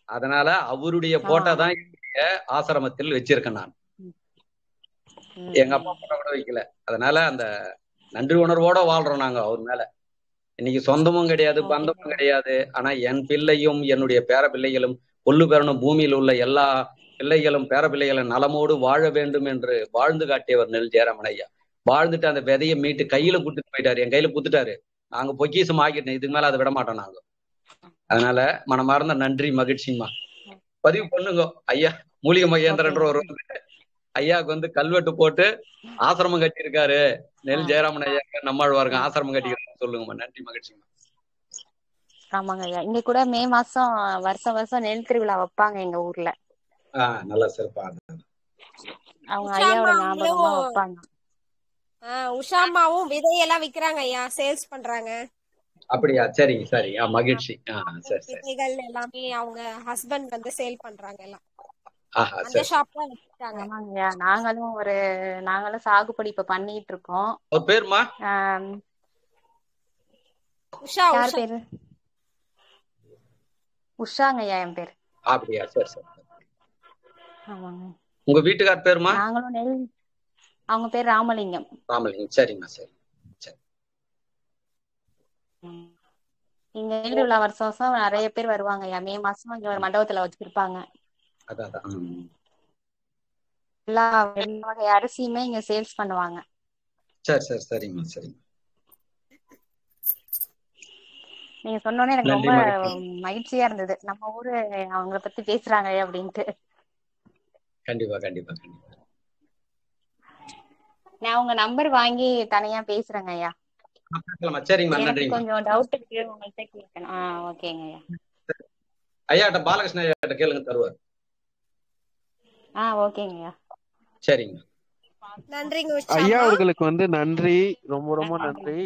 அதனால அவருடைய போட்டோ. தான் என்னுடைய ஆசிரமத்தில் வச்சிருக்கேன் நான். எங்க அப்பா போட்டோ கூட வைக்கல அதனால அந்த நன்றி உணர்வோட வாழ்றோம் நாங்க அவர் மேல இன்னைக்கு சொந்தமும் கிடையாது. பந்தமும் கிடையாது. ஆனா என் பிள்ளையும் என்னுடைய பேர பிள்ளைகளும் கொல்லு பேரனும் பூமியில் உள்ள எல்லா பிள்ளைகளும் பேர பிள்ளைகளும் நலமோடு வாழ வேண்டும் என்று வாழ்ந்து காட்டியவர் நெல் ஜெயராமன் ஐயா. வாழ்ந்துட்டு அந்த விதையை மீட்டு கையில குடுத்துட்டு போயிட்டாரு. என் கையில குத்துட்டாரு நாங்க பொக்கிசம் ஆக்கிட்டோம் இதுக்கு மேல அதை விட மாட்டோம் நாங்க. அதனால மனமார்ந்த நன்றி மகிழ்ச்சிமா பதிவு பண்ணுங்க. ஐயா மூலிகை மகேந்திரன்ற ஒரு ஐயாவுக்கு வந்து கல்வெட்டு போட்டு ஆசிரமம் கட்டியிருக்காரு. நெல். ஜெயராமன் ஐயா நம்மாழ்வாருங்க ஆசிரமம் கட்டிக்கிறாரு சொல்லுங்கம்மா நன்றி மகிழ்ச்சிமா ஆமாங்க ஐயா. இன்னைக்கு கூட மே மாசம் வருஷம் வருஷம் நெல் திருவிழா வைப்பாங்க எங்க ஊர்ல. நல்ல சிறப்பா அவங்க ஐயாவோட ஞாபகமா வைப்பாங்க. உஷாமாவும் விதையெல்லாம் விக்கிறாங்க ஐயா. சேல்ஸ் பண்றாங்க. அப்படியா? சரிங்க சரி மகிழ்ச்சி. சரி சரி. விதைகள் எல்லாமே அவங்க ஹஸ்பண்ட் வந்து சேல் பண்றாங்க எல்லாம். ஆஹா அந்த சரி. ஐயா நாங்களும் ஒரு நாங்களும் சாகுபடி இப்ப பண்ணிட்டு இருக்கோம் ஒரு பேருமா உஷா யார் உஷா. பேரு? உஷாங்க ஐயா என் பேர். அப்படியா? சரி சரி. ஆமாங்க. உங்க வீட்டுக்கார் பேருமா? நாங்களும் நெல் அவங்க பேர் ராமலிங்கம். ராமலிங்கம். சரிம்மா சரி. ம். இங்க நெல் திருவிழா வருஷம் வருஷம் நிறைய பேர் வருவாங்க ஐயா. மே மாசம் இங்க ஒரு மண்டபத்துல வச்சிருப்பாங்க. அதான். எல்லா எல்லா வகை அரிசியுமே இங்க சேல்ஸ் பண்ணுவாங்க. சரி சரி சரிம்மா சரிம்மா. நீங்க சொன்னோன்னே எனக்கு ரொம்ப மகிழ்ச்சி மகிழ்ச்சியா இருந்தது. நம்ம ஊரு அவங்கள பத்தி பேசுறாங்க அப்படின்ட்டு. கண்டிப்பா கண்டிப்பா கண்டிப்பா. நான் உங்க நம்பர் வாங்கி தனியா பேசுறேங்க ஐயா. கொஞ்சம் டவுட் இருக்கு. உங்கள்கிட்ட கேட்கணும் ஆ ஓகேங்க ஐயா. ஐயாட்ட பாலகிருஷ்ண ஐயாட்ட கேளுங்க தருவார். ஆ ஓகேங்க ஐயா. சரிங்க. நன்றிங்க ஐயா அவர்களுக்கு வந்து நன்றி. ரொம்ப ரொம்ப நன்றி.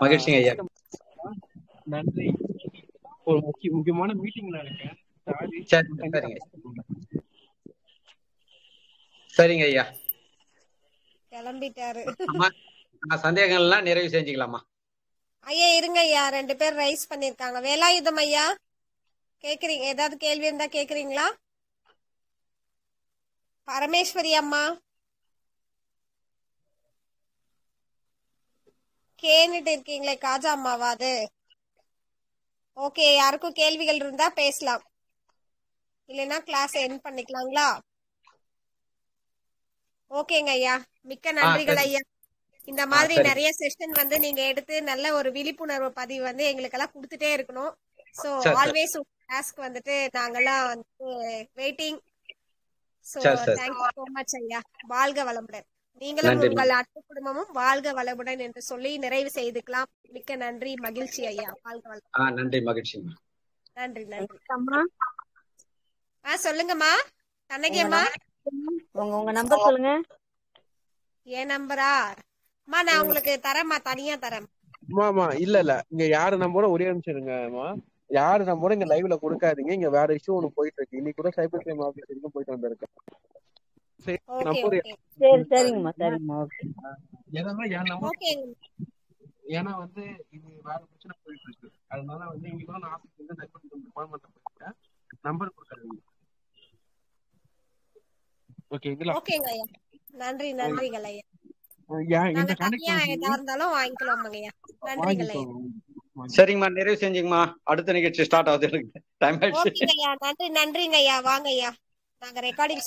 மகிழ்ச்சிங்க ஐயா. நன்றி. ஒரு முக்கிய முக்கியமான சாரி சரி. சரிங்க சரிங்க. ஐயா. கிளம்பிட்டாரு. அம்மா நான் சந்தேகங்கள்லாம் நிறைவு செஞ்சுக்கலாமா? ஐயா இருங்க ஐயா. ரெண்டு பேர் ரைஸ் பண்ணிருக்காங்க. வேலாயுதம் ஐயா கேக்குறீங்க? ஏதாவது கேள்வி இருந்தா கேக்குறீங்களா? பரமேஸ்வரி அம்மா. கேட்டுட்டு இருக்கீங்களே காஜா அம்மாவா அது? ஓகே யாருக்கும் கேள்விகள் இருந்தா பேசலாம். இல்லைன்னா கிளாஸ் என் பண்ணிக்கலாங்களா? ஓகேங்க ஐயா. மிக்க நன்றிகள். ஐயா. இந்த மாதிரி. நிறைய செஷன் வந்து நீங்க எடுத்து நல்ல ஒரு விழிப்புணர்வு பதிவு வந்து எங்களுக்கெல்லாம் கொடுத்துட்டே இருக்கணும். சோ. ஆல்வேஸ் கிளாஸ்க்கு வந்துட்டு நாங்கெல்லாம் வந்து வெயிட்டிங் சோ சரி, சரி. தேங்க்யூ சோ மச் ஐயா. வாழ்க வளமுடன். நீங்களும் உங்கள் அன்பு குடும்பமும் வாழ்க வளமுடன் என்று சொல்லி நிறைவு செய்துக்கலாம். மிக்க நன்றி மகிழ்ச்சி ஐயா. வாழ்க வளமுடன். ஆ நன்றி மகிழ்ச்சிங்க நன்றி நன்றி. அம்மா. ஆ சொல்லுங்கம்மா கண்ணகி அம்மா. உங்க உங்க நம்பர் சொல்லுங்க. என் நம்பரா அம்மா நான் உங்களுக்கு தரேம்மா தனியா தரேன். ஆமா இல்ல இல்ல. இங்க யாரு நம்பரும் ஒரே நிமிஷம் இருங்கம்மா யாரு நம்பரும் இங்க லைவ்ல கொடுக்காதீங்க. இங்க வேற இஷ்யூ ஒண்ணு போயிட்டு இருக்கு இன்னைக்கு கூட சைபர் கிரைம் ஆபீஸ் வரைக்கும் போயிட்டு வந்திருக்கேன். ஏன்னா வந்து இது வேற பிரச்சனை போயிட்டு இருக்கு அதனால வந்து இங்க கூட நான் ஆபீஸ் வந்து சைபர் கிரைம் டிபார்ட்மெண்ட் போயிட்டேன். நம்பர் கொடுக்காதீங்க. ஓகேங்களா ஓகேங்க ஐயா. நன்றி நன்றிகள் ஐயா. நாங்க தனியா கனெக்ட் எதா இருந்தாலும் வாங்கிக்கலாமாங்க ஐயா. நன்றிகள் ஐயா சரிங்கம்மா நிறைவு செஞ்சுங்கம்மா. அடுத்த நிகழ்ச்சி ஸ்டார்ட் ஆகுது எனக்கு. டைம் ஆயிடுச்சு. நன்றி நன்றிங்க ஐயா வாங்க ஐயா நாங்க ரெக்கார்டிங்